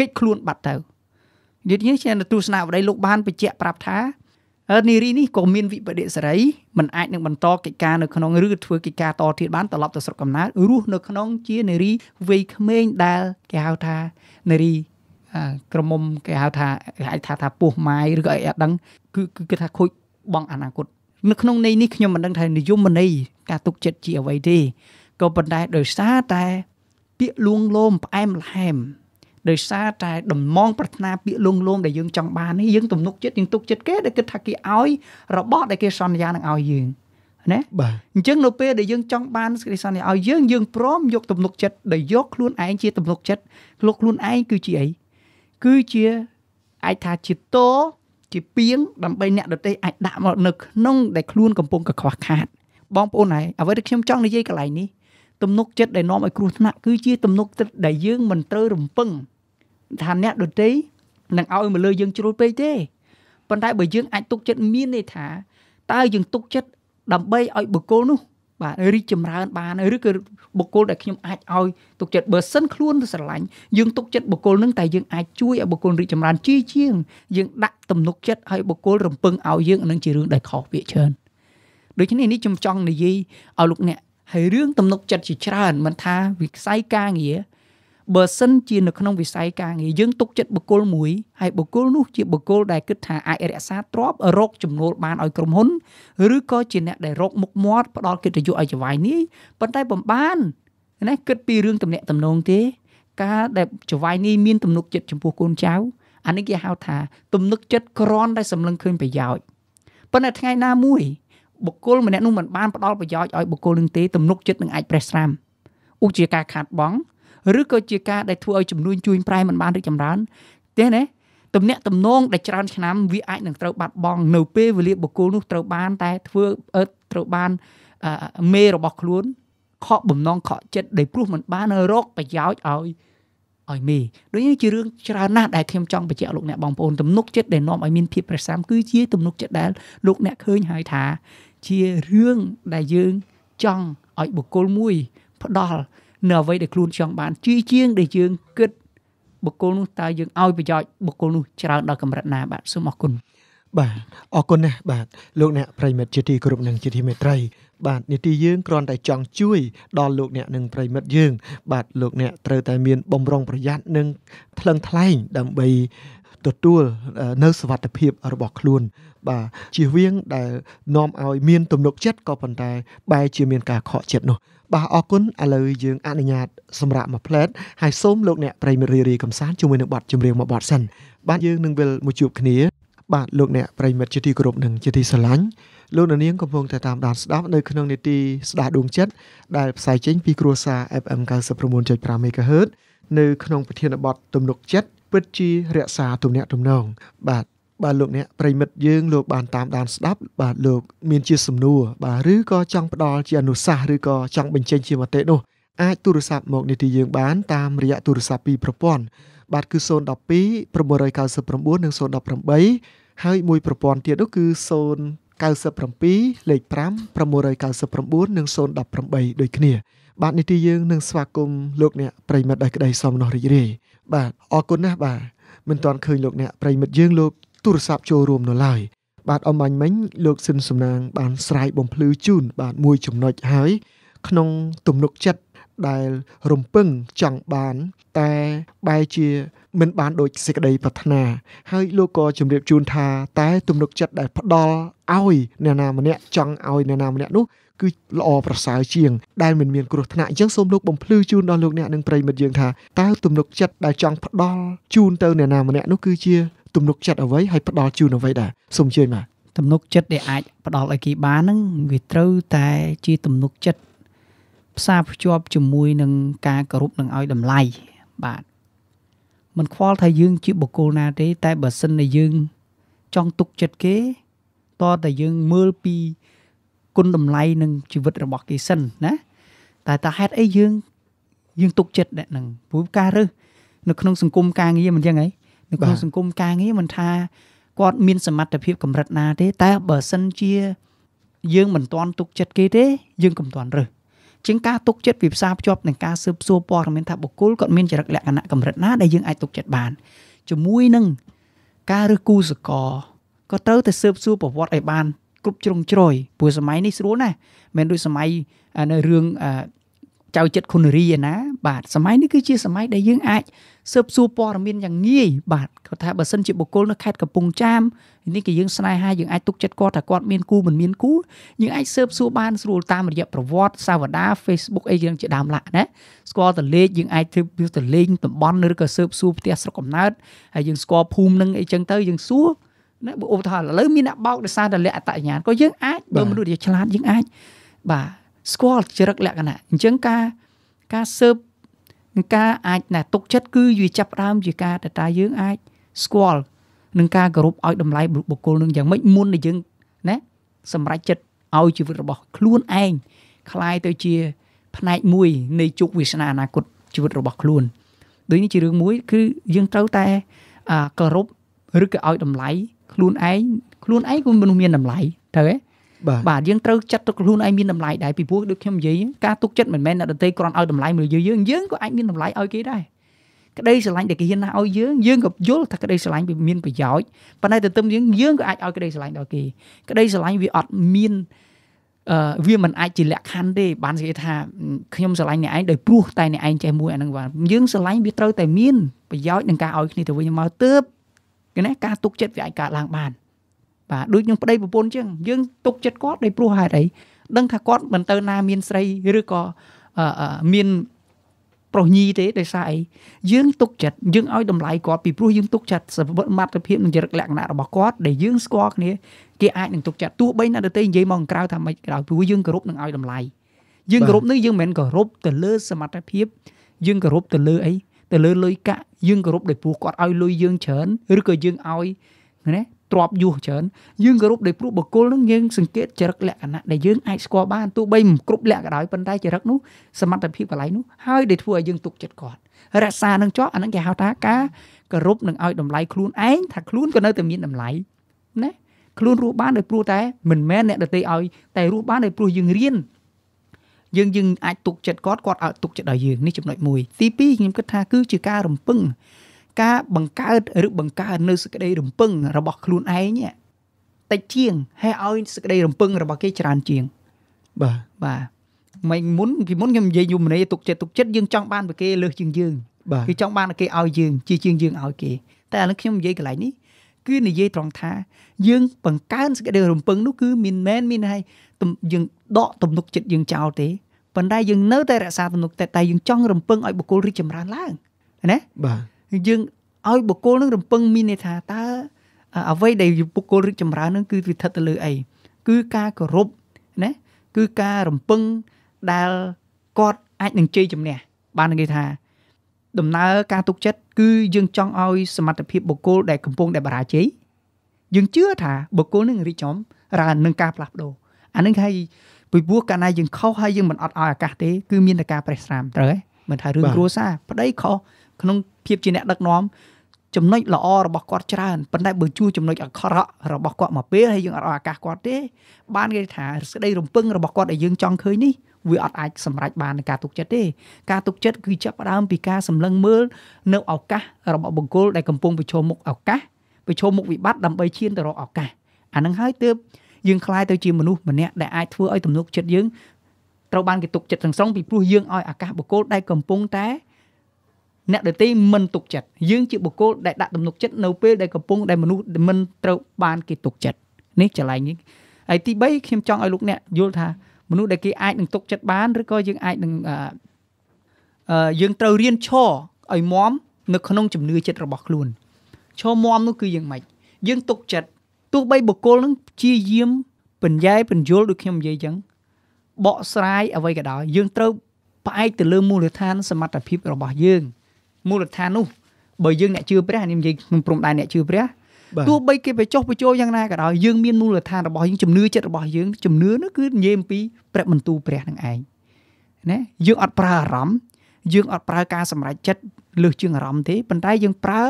កិច្ចខ្លួនបាត់ទៅនិយាយនេះជាទស្សនៈវដ្តីលោកបានបញ្ជាក់ប្រាប់ថានារីនេះក៏មានវិបដិសេរីមិនអាចនឹងបន្តកិច្ចការនៅក្នុងឬធ្វើកិច្ចការតទៀតបានត្រឡប់ទៅស្រុកកំណើតរស់នៅក្នុងជានារីវ័យក្មេងដែលគេហៅថានារីក្រមុំគេហៅថាអាចថាថាពោះម៉ាយឬក៏អីអត់ដឹងគឺគឺថាខូចបងអនាគត នៅក្នុងន័យនេះខ្ញុំមិនដឹងថានិយមន័យការទុកចិត្តជាអ្វីទេក៏ប៉ុន្តែដោយសារតែ ពាក្យលួងលោមផ្អែមល្ហែមដោយសារតែដំមងប្រាថ្នាពាក្យលួងលោមដែលយើងចង់បាននេះយើងទំនុកចិត្តយើងទុកចិត្តគេដែលគិតថាគេឲ្យរបស់ដែលគេសន្យានឹងឲ្យយើងណាបាទអញ្ចឹងនៅពេលដែលយើងចង់បានសេចក្តីសន្និឲ្យយើងយើងព្រមយកទំនុកចិត្តដែលយកខ្លួនឯងជាទំនុកចិត្តលោកខ្លួនឯងគឺជាអីគឺជាអាចថាជាតោ ជាពីងដើម្បីអ្នកដទៃអាចដាក់មកនៅក្នុងដែលខ្លួនកំពុងកខ្វះខាតបងប្អូនហើយអ្វីដែលខ្ញុំចង់និយាយកន្លែងនេះទំនុកចិត្តដែលនាំឲ្យគ្រោះថ្នាក់គឺជាទំនុកចិត្តដែលយើងមិនត្រូវរំពឹងថាអ្នកដទៃនឹងឲ្យមកលើយើងជ្រុលពេកទេប៉ុន្តែបើយើងអាចទុកចិត្តមានន័យថាតើយើងទុកចិត្តដើម្បីឲ្យបុគ្គលនោះ បាទរីកចម្រើនបានឬក៏បុគ្គលដែលខ្ញុំអាចឲ្យទុកចិត្តបើសិនខ្លួនស្រឡាញ់យើងទុកចិត្តបុគ្គលនឹងតែយើងអាចជួយឲ្យបុគ្គលរីកចម្រើនជាជាងយើងដាក់ទំនុកចិត្តឲ្យបុគ្គលរំពឹងឲ្យយើងអានឹងជារឿងដែលខុសវាច្រើនដូច្នេះនេះខ្ញុំចង់និយាយឲ្យលោកអ្នកហើយរឿងទំនុកចិត្តជាច្រើនមិនថាវិស័យការងារ បើសិនជានៅក្នុងវិស័យការងារយើងទុកចិត្តបុគ្គលមួយហើយបុគ្គលនោះជាបុគ្គលដែលគិតថាអាចរក្សាទ្រព្យរកចំណូលបានឲ្យក្រុមហ៊ុនឬក៏ជាអ្នកដែលរកមុខមាត់ផ្ដល់កិត្តិយសឲ្យចវាយនេះប៉ុន្តែបំបានណាគិតពីរឿងតំណែងតំណងទេ ការដែលចវាយនេះមានទំនុកចិត្តចំពោះកូនចៅអានេះគេហៅថាទំនុកចិត្តក្រន់ដែលសម្លឹងឃើញប្រយោជន៍ប៉ុន្តែថ្ងៃណាមួយបុគ្គលម្នាក់នោះមិនបានផ្ដល់ប្រយោជន៍ឲ្យបុគ្គលនឹងទេទំនុកចិត្តនឹងអាចប្រេះស្រាំឧជាការខាតបង់ ឬក៏ជាការដែលធ្វើឲ្យចំនួនជួញប្រែមិនបានរីកចម្រើនទេណាទំនាក់ទំនងដែលច្រើនឆ្នាំវាអាចនឹងត្រូវបាត់បង់នៅពេលវេលាបុគ្គលនោះត្រូវបានតែធ្វើអឺត្រូវបានមេរបស់ខ្លួនខកបំណងខកចិត្តដែលព្រោះមិនបានរកប្រយោជន៍ឲ្យឲ្យមេដូចនេះជារឿងច្រើនណាស់ដែលខ្ញុំចង់បញ្ជាក់លោកអ្នកបងប្អូនទំនុកចិត្តដែលនាំឲ្យមានភាពប្រសាមគឺជាទំនុកចិត្តដែលលោកអ្នកឃើញហើយថា ជារឿងដែលយើងចង់ឲ្យបុគ្គលមួយផ្ដល់ នៅអ្វីដែលខ្លួនចង់បានជាជាងដែលយើងគិតបុគ្គលនោះតើយើងឲ្យប្រយោជន៍បុគ្គលនោះច្រើនដល់កម្រិតណាបាទសូមអរគុណបាទអរគុណណាស់បាទលោកអ្នកប្រិមិត្តជាទីគោរពនិងជាទីមេត្រីបាទនីតិយើងគ្រាន់តែចង់ជួយដល់លោកអ្នកនិងប្រិមិត្តយើង បាទលោកអ្នកត្រូវតែមានបំរុងប្រយ័ត្ននិងថ្លឹងថ្លែងដើម្បីទទួលនៅសវត្ថភាពរបស់ខ្លួន បាទជៀសវាងដែលនាំឲ្យមានទំនុកចិត្តក៏ប៉ុន្តែបែរជាមានការខកចិត្តនោះ បាទអរគុណឥឡូវយើងអនុញ្ញាតសម្រាប់មួយផ្លែតហើយសូមលោកអ្នកប្រិមរីរីកំសាន្តជាមួយនឹងបទចម្រៀងមួយបទសិនបាទយើងនឹងវិលមកជួបគ្នាបាទលោកអ្នកប្រិមិត្តជាទីគោរពនិងជាទីស្រឡាញ់លោកនាងកំពុងតែតាមដានស្ដាប់នៅក្នុងនេតិស្ដារដួងចិត្តដែលផ្សាយចេញពីគ្រួសារ FM 99.5 MHz នៅក្នុងប្រធានបទទំនុកចិត្តពិតជារក្សាទំនាក់ទំនងបាទ បាទលោកអ្នកប្រិមិត្តយើងលោកបានតាមដានស្ដាប់បាទលោកមានជាសំណួរបាទឬក៏ចង់ផ្ដល់ជាអនុសាសន៍ឬក៏ចង់បញ្ចេញជាមតិនោះអាចទូរស័ព្ទមកនីតិយើងបានតាមរយៈទូរស័ព្ទពីរប្រព័ន្ធបាទគឺ012 999និង018ហើយមួយប្រព័ន្ធទៀតនោះគឺ097លេខ5 999និង018ដូចគ្នា បាទនីតិយើងនឹងស្វាគមន៍លោកអ្នកប្រិមិត្តដោយក្តីសោមនស្សរីករាយបាទអរគុណណាស់បាទមិនទាន់ឃើញលោកអ្នកប្រិមិត្តយើងលោក ទូរស័ព្ទចូលរួមនៅឡើយបាទអមបាញ់មិញលោកស៊ិនសំណាង បានស្រាយបំភ្លឺជូនបាទមួយចំណុចហើយក្នុងទំនុកចិត្តដែលរំពឹងចង់បាន តែបែរជាមិនបានដូចសេចក្តីប្រាថ្នា ហើយលោកក៏ជម្រាបជូនថាតែទំនុកចិត្តដែលផ្ដល់ឲ្យអ្នកណាម្នាក់ចង់ឲ្យអ្នកណាម្នាក់នោះគឺល្អប្រសើរជាង ដែលមិនមានគ្រោះថ្នាក់អញ្ចឹងសូមលោកបំភ្លឺជូនដល់លោកអ្នកនិងប្រិយមិត្តយើងថាតើទំនុកចិត្តដែលចង់ផ្ដល់ជូនទៅអ្នកណាម្នាក់នោះគឺជា ទំនុកចិត្តអ្វីហើយផ្ដល់ជូនអ្វីដែរសូមអញ្ជើញបាទទំនុកចិត្តដែលអាចផ្ដល់ឲ្យគេបានហ្នឹងវាត្រូវតែជាទំនុកចិត្តផ្សារភ្ជាប់ជាមួយនឹងការគោរពនិងឲ្យតម្លៃបាទមិនខ្វល់ថាយើងជាបុគ្គលណាទេ តែបើសិនតែយើង ចង់ទុកចិត្តគេតើតែយើងមើលពីគុណតម្លៃនិងជីវិតរបស់គេសិនណាតែតើហេតុអីយើងយើងទុកចិត្តអ្នកហ្នឹងព្រោះការរើសនៅក្នុងសង្គមការងារមិនចឹងហី នៅក្នុងសង្គមការងារមិនថាគាត់មានសមត្ថភាពកម្រិតណាទេតែបើសិនជាយើងមិនទាន់ទុកចិត្តគេទេយើងកុំទាន់រើសជាងការទុកចិត្តវាផ្សារភ្ជាប់នឹងការស៊ើបសួរព័ត៌មានថាបុគ្គលគាត់មានចរិតលក្ខណៈកម្រិតណាដែលយើងអាចទុកចិត្តបានជាមួយនឹងការរើសគូសកលក៏ត្រូវតែស៊ើបសួរប្រវត្តិឲ្យបានគ្រប់ជ្រុងជ្រោយព្រោះសម័យនេះស្រួលណាស់មិនដូចសម័យនៅរឿង ចៅចិត្តគុណរីឯណាបាទសម័យនេះគឺជាសម័យដែលយើងអាចស៊ើបសួរព័ត៌មានយ៉ាងងាយបាទគាត់ថាបើសិនជាបុគ្គលនៅខេត្តកំពង់ចាមនេះគឺយើងស្នេហាយើងអាចទុកចិត្តគាត់ថាគាត់មានគូមិនមានគូយើងអាចស៊ើបសួរបានស្រួលតាមរយៈប្រវត្តិសាវតា Facebook អីយ៉ាងជាដើមឡាក់ណាស្គាល់តលេខយើងអាចធ្វើតលេងតំបន់ឬក៏ស៊ើបសួរផ្ទះស្រុកកំណើតហើយយើងស្គាល់ភូមិនឹងអីចឹងទៅយើងសួរណាបើឧទាហរណ៍ឥឡូវមានអ្នកបោកដោយសារតែលក្ខអត្តញ្ញាណក៏យើងអាចបើមនុស្សដែលឆ្លាតយើងអាចបាទ ស្គាល់ចរិតលក្ខណៈអញ្ចឹងការការស៊ើបនឹងការអាចណាទុកចិត្តគឺវាចាប់ផ្ដើមជាការដែលតាយើងអាចស្គាល់នឹងការគោរពឲ្យតម្លៃបុគ្គលនឹងយ៉ាងម៉េចមុនដែលយើងណាសម្រេចចិត្តឲ្យជីវិតរបស់ខ្លួនឯងคล้ายទៅជា ផ្នែកមួយនៃជោគវាសនាអនាគតជីវិតរបស់ខ្លួនដូចនេះជារឿងមួយ គឺយើងត្រូវតែគោរពឬក៏ឲ្យតម្លៃខ្លួនឯងខ្លួនឯងក៏មនុស្សមានតម្លៃត្រូវទេបាទ បាទយើងត្រូវចាត់ទុកខ្លួនឯងមានតម្លៃដែរពីព្រោះដូចខ្ញុំនិយាយការទុកចិត្តមិនមែនអ្នកដទៃគ្រាន់ឲ្យតម្លៃមើលយើងយើងយើងក៏អាចមានតម្លៃឲ្យគេដែរក្តីស្រឡាញ់ដែលគេហ៊ានណាស់ឲ្យយើងយើងក៏យល់ថាក្តីស្រឡាញ់វាមានប្រយោជន៍ប៉ុន្តែទៅទឹមយើងយើងក៏អាចឲ្យក្តីស្រឡាញ់ដល់គេក្តីស្រឡាញ់វាអត់មានអឺវាមិនអាចជាលក្ខខណ្ឌទេបាននិយាយថាខ្ញុំស្រឡាញ់អ្នកឯងដោយព្រោះតែអ្នកឯងចេះមួយអានឹងបាទយើងស្រឡាញ់វាត្រូវតែមានប្រយោជន៍នឹងការឲ្យគ្នាទៅវិញមកទើបគេណាការទុកចិត្តវាអាចកើតឡើងបាន បាទដូចនឹងប្តីប្រពន្ធចឹងយើងទុកចិត្តគាត់ដោយព្រោះហេតុអីដឹងថាគាត់មិនទៅណាមានស្រីឬក៏មានប្រុសញីទេដោយសារអីយើងទុកចិត្តយើងឲ្យតម្លៃគាត់ពីព្រោះយើងទុកចិត្តសមត្ថភាពនិងចរិតលក្ខណៈរបស់គាត់ដែលយើងស្គាល់គ្នាគេអាចនឹងទុកចិត្តទោះបីណាដទៃនិយាយមកក្រៅថាមិនក្រៅព្រោះយើងគោរពនឹងឲ្យតម្លៃយើងគោរពនេះយើងមិនមែនគោរពទៅលើសមត្ថភាពយើងគោរពទៅលើអីទៅលើលុយកាក់យើងគោរពដោយព្រោះគាត់ឲ្យលុយយើងច្រើនឬក៏យើងឲ្យណា ទ្របយុះច្រើនយើងគោរពដោយព្រោះបុគ្គលនឹងយើងសង្កេតចរិតលក្ខណៈដែលយើងអាចស្គាល់បានទោះបីមិនគ្រប់លក្ខក៏ដោយប៉ុន្តែចរិតនោះសមត្ថភាពកន្លែងនោះហើយដែលធ្វើឲ្យយើងទុកចិត្តគាត់រក្សានឹងជាប់អានឹងគេហៅថាការគោរពនឹងឲ្យតម្លៃខ្លួនឯងថាខ្លួនក៏នៅតែមានតម្លៃណាខ្លួនរស់បានដោយព្រោះតែមិនមែនអ្នកដទៃឲ្យតែរស់បានដោយព្រោះយើងរៀនយើងយើងអាចទុកចិត្តគាត់គាត់ឲ្យទុកចិត្តដល់យើងនេះចំណុចមួយទី2ខ្ញុំគិតថាគឺជាការរំពឹង ការបង្កើតឬបង្កើតនៅសេចក្តីរំពឹងរបស់ខ្លួនឯងតិចជាងហើយឲ្យសេចក្តីរំពឹងរបស់គេច្រើនជាងបាទបាទមិនមុនពីមុនខ្ញុំនិយាយយូរម្នេទុកចិត្តទុកចិត្តយើងចង់បានពីគេលើសជាងយើងគឺចង់បានគេឲ្យយើងជាជាងយើងឲ្យគេតែឥឡូវខ្ញុំនិយាយកន្លែងនេះគឺនិយាយត្រង់ថា យើងបង្កើនសេចក្តីរំពឹងនោះគឺមិនមែនមានឲ្យយើងដកទំនុកចិត្តយើងចោលទេប៉ុន្តែយើងនៅតែរក្សាទំនុកចិត្តតែយើងចង់រំពឹងឲ្យបុគ្គលរីកចម្រើនឡើងណាបាទ យើងឲ្យបុគ្គលនឹងរំពឹងមានន័យថាតើអ្វីដែលបុគ្គលរីកចម្រើននឹងគឺវាស្ថិតទៅលើអីគឺការគោរពណាគឺការរំពឹងដែលគាត់អាចនឹងជ័យជំនះបាននិយាយថា ដំណើរការទុកចិត្តគឺយើងចង់ឲ្យសមត្ថភាពបុគ្គលដែលកំពុងតែបរាជ័យយើងជឿថាបុគ្គលនឹងរីកចម្រើននឹងការផ្លាស់ប្ដូរអានឹងហើយពីព្រោះកាលណាយើងខុសហើយយើងមិនអត់ឲ្យឱកាសទេគឺមានតែការប្រេះស្រាមត្រូវទេមិនថារឿងគ្រួសារប្តីខុស ក្នុងភាពជាអ្នកដឹកនាំចំណុចល្អរបស់គាត់ច្រើនប៉ុន្តែបើជួចំណុចអាក្រក់របស់គាត់មកពេលហើយយើងអត់ឲ្យឱកាសគាត់ទេបានគេថាស្ដីរំពឹងរបស់គាត់ដែលយើងចង់ឃើញនេះវាអត់អាចសម្រេចបាននឹងការទុកចិត្តទេការទុកចិត្តគឺចាប់ផ្ដើមពីការសម្លឹងមើលនៅឱកាសរបស់បុគ្គលដែលកំពុងប្រឈមមុខឱកាសប្រឈមមុខវិបត្តិដើម្បីឈានទៅរកឱកាសអានឹងហើយទើបយើងคลายទៅជាមនុស្សម្នាក់ដែលអាចធ្វើឲ្យទំនុកចិត្តយើងត្រូវបានគេទុកចិត្តទាំងស្រុងពីព្រោះយើងឲ្យឱកាសបុគ្គលដែលកំពុងតែ អ្នកដទៃមិនទុកចិត្តយើងជាបុគ្គលដែលដាក់ទំនុកចិត្តនៅពេលដែលកំពុងដែលមនុស្សមិនត្រូវបានគេទុកចិត្តនេះចលៃនេះហើយទី3ខ្ញុំចង់ឲ្យលោកអ្នកយល់ថាមនុស្សដែលគេអាចនឹងទុកចិត្តបានឬក៏យើងអាចនឹងអឺយើងត្រូវរៀនឈរឲ្យមមនៅក្នុងជំនឿចិត្តរបស់ខ្លួនឈរមមនោះគឺយ៉ាងម៉េចយើងទុកចិត្តទោះបីបុគ្គលនឹងជាយាមបញ្ញាយបញ្យលដូចខ្ញុំនិយាយអញ្ចឹងបកស្រាយអ្វីក៏ដោយយើងត្រូវផ្អែកទៅលើមូលដ្ឋានសមត្ថភាពរបស់យើង មូលដ្ឋាននោះបើយើងអ្នកជឿព្រះនេះនិយាយក្នុងព្រំដែនអ្នកជឿព្រះទោះបីគេបញ្ចុះបញ្ចូលយ៉ាងណាក៏ដោយយើងមានមូលដ្ឋានរបស់យើងជំនឿចិត្តរបស់យើងជំនឿនោះគឺនិយាយអំពីព្រះបន្ទូលព្រះនឹងឯងណាយើងអត់ប្រើអារម្មណ៍យើងអត់ប្រើការសម្រេចចិត្តលើសជាងអារម្មណ៍ទេប៉ុន្តែយើងប្រើ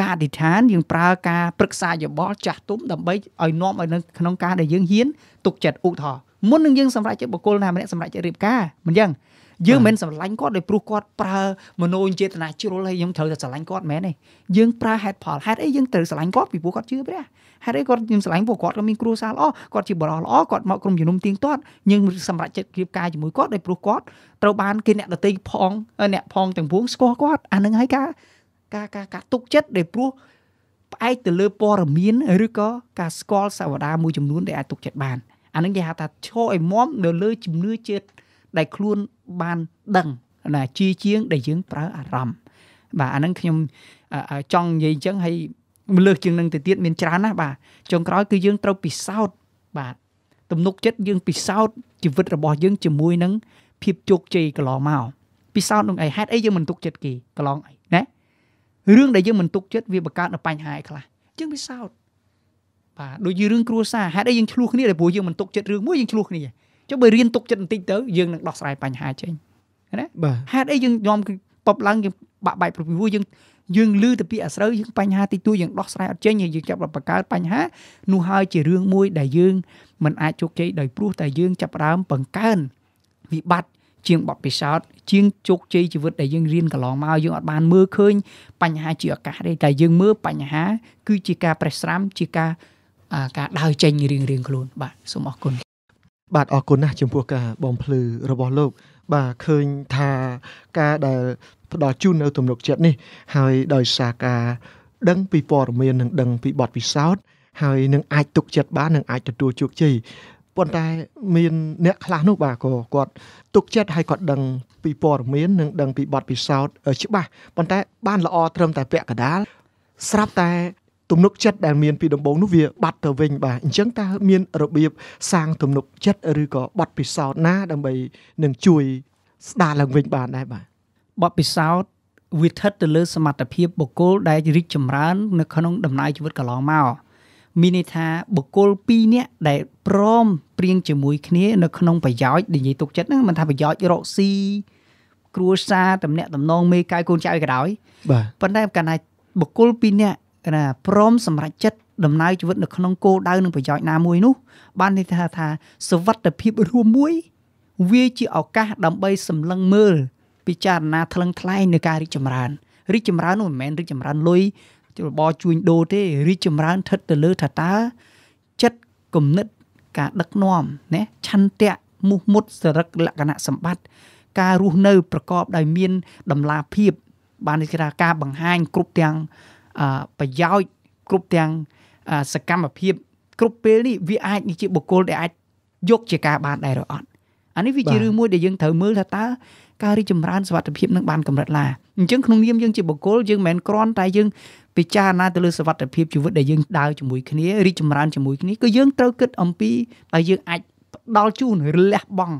ការអធិដ្ឋានយើងប្រើការប្រឹក្សាយោបល់ចាស់ទុំដើម្បីឲ្យនាំឲ្យនៅក្នុងការដែលយើងហ៊ានទុកចិត្តឧទាហរណ៍មុននឹងយើងសម្រេចចិត្តបុគ្គលណាម្នាក់សម្រេចចិត្តរៀបការមិនយ៉ាង យើងមិនស្រឡាញ់គាត់ដោយព្រោះគាត់ប្រើមโนចេតនាជ្រុលហើយខ្ញុំត្រូវតែស្រឡាញ់គាត់មែនទេយើងប្រើហេតុផលហេតុអីយើងត្រូវស្រឡាញ់គាត់ពីព្រោះគាត់ជឿព្រះហេតុអីគាត់ខ្ញុំស្រឡាញ់ព្រោះគាត់ក៏មានគ្រួសារល្អគាត់ជាបរិសុទ្ធល្អគាត់មកក្រុមជំនុំទៀងទាត់យើងសម្រេចចិត្តគៀបការជាមួយគាត់ដោយព្រោះគាត់ត្រូវបានគេអ្នកដតីផងអ្នកផងទាំងពួងស្គាល់គាត់អានឹងហើយការការការការទុកចិត្តដោយព្រោះផ្អែកទៅលើព័ត៌មានឬក៏ការស្គាល់សាវតាមួយចំនួនដែលអាចទុកចិត្តបានអានឹងគេហៅថាឈរឲ្យមមនៅលើជំនឿចិត្ត ដែលខ្លួនបានដឹងណាជាជាង ដែលយើងប្រើអារម្មណ៍បាទអាហ្នឹងខ្ញុំចង់និយាយអញ្ចឹងហើយលើសជាងនឹងទៅទៀតមានច្រើនណាស់បាទចុងក្រោយគឺយើងត្រូវពិសោធន៍បាទទំនុកចិត្តយើងពិសោធន៍ជីវិតរបស់យើងជាមួយនឹងភាពជោគជ័យកន្លងមកពិសោធន៍នឹងអីហេតុអីយើងមិនទុកចិត្តគេកន្លងអីណារឿងដែលយើងមិនទុកចិត្តវាបង្កើតនៅបញ្ហាឯខ្លះយើងពិសោធន៍បាទដូចជារឿងគ្រួសារហេតុអីយើងឆ្លោះគ្នាដែលព្រោះយើងមិនទុកចិត្តរឿងមួយយើងឆ្លោះគ្នា ចុះបើរៀនទុកចិត្តបន្តិចទៅយើងនឹងដោះស្រាយបញ្ហាចេញណាបាទហេតុអីយើងយอมគឺពប់ឡើងយើងបាក់បែកព្រោះយើងយើងលឺទៅពីអាស្រូវយើងបញ្ហាតិចតួចយើងដោះស្រាយអត់ចេញហើយយើងចាប់បង្កើតបញ្ហានោះហើយជារឿងមួយដែលយើងមិនអាចជោគជ័យដោយព្រោះតែយើងចាប់ផ្ដើមបង្កើនវិបត្តិជាងបទពិសោធន៍ជាងជោគជ័យជីវិតដែលយើងរៀនកន្លងមកយើងអត់បានមើលឃើញបញ្ហាជាឱកាសទេតែយើងមើលបញ្ហា គឺជាការប្រេះស្រាំជាការការដើរចេញរៀងរៀងខ្លួនបាទសូមអរគុណ បាទអរគុណណាស់ចំពោះការបំភ្លឺរបស់លោក បាទឃើញថាការដែលផ្ដល់ជូននៅទំនុកចិត្តនេះ ហើយដោយសារការដឹងពីព័ត៌មាននិងដឹងពីបទពិសោធន៍ហើយនឹងអាចទុកចិត្តបាននិងអាចទទួលជោគជ័យប៉ុន្តែមានអ្នកខ្លះនោះបាទក៏គាត់ទុកចិត្តហើយគាត់ដឹងពីព័ត៌មាននិងដឹងពីបទពិសោធន៍ច្បាស់ប៉ុន្តែបានល្អត្រឹមតែពាក់កដាលស្រាប់តែ ទំនុកចិត្តដែលមានពីដំបូងនោះវាបាត់ទៅវិញបាទអញ្ចឹងតើមានរបៀបសាងទំនុកចិត្តឬក៏បទពិសោធន៍ណាដើម្បីនឹងជួយស្ដារឡើងវិញបានដែរបាទបទពិសោធន៍វាស្ថិតទៅលើសមត្ថភាពបុគ្គលដែលរីកចម្រើន នៅក្នុងដំណើរជីវិតកន្លងមកមានន័យថាបុគ្គល2នាក់ដែលព្រមព្រៀងជាមួយគ្នានៅក្នុងប្រយោជន៍និយាយទុកចិត្តហ្នឹងមិនថាប្រយោជន៍រកស៊ីគ្រួសារតំណាក់តំណងមេកាយកូនចៅក៏ដោយបាទប៉ុន្តែកាលណាបុគ្គល2នាក់ ណាព្រមសម្រេចចិត្តដំណើរជីវិតនៅក្នុងគោលដៅនិងប្រយោជន៍ណាមួយនោះ បានន័យថាថាសវត្ថភាពរួមមួយ វាជាឱកាសដើម្បីសម្លឹងមើល ពិចារណាថ្លឹងថ្លែងនៃការរីកចម្រើនរីកចម្រើននោះមិនមែនរីកចម្រើនលុយរបរជួញដូរទេរីកចម្រើនស្ថិតទៅលើថាតើចិត្តគំនិតការដឹកនាំណាឆន្ទៈមុះមុតសរិកលក្ខណៈសម្បត្តិការរស់នៅប្រកបដោយមានតម្លាភាពបានគេថាការបង្ហាញគ្រប់ទាំង ប្រយោជន៍គ្រប់ទាំងសកម្មភាពគ្រប់ពេលនេះវាអាចជាបុគ្គលដែលអាចយកជាការបានដែរឬអត់អានេះវាជារឿងមួយដែលយើងត្រូវមើលថាតើការរីចម្រើនសវត្ថភាពនឹងបានកម្រិតឡាអញ្ចឹងក្នុងនាមយើងជាបុគ្គលយើងមិនមែនគ្រាន់តែយើងពិចារណាទៅលើសវត្ថភាពជីវិតដែលយើងដើរជាមួយគ្នារីចម្រើនជាមួយគ្នាគឺយើងត្រូវគិតអំពីដែលយើងអាចផ្ដល់ជូនឬលះបង់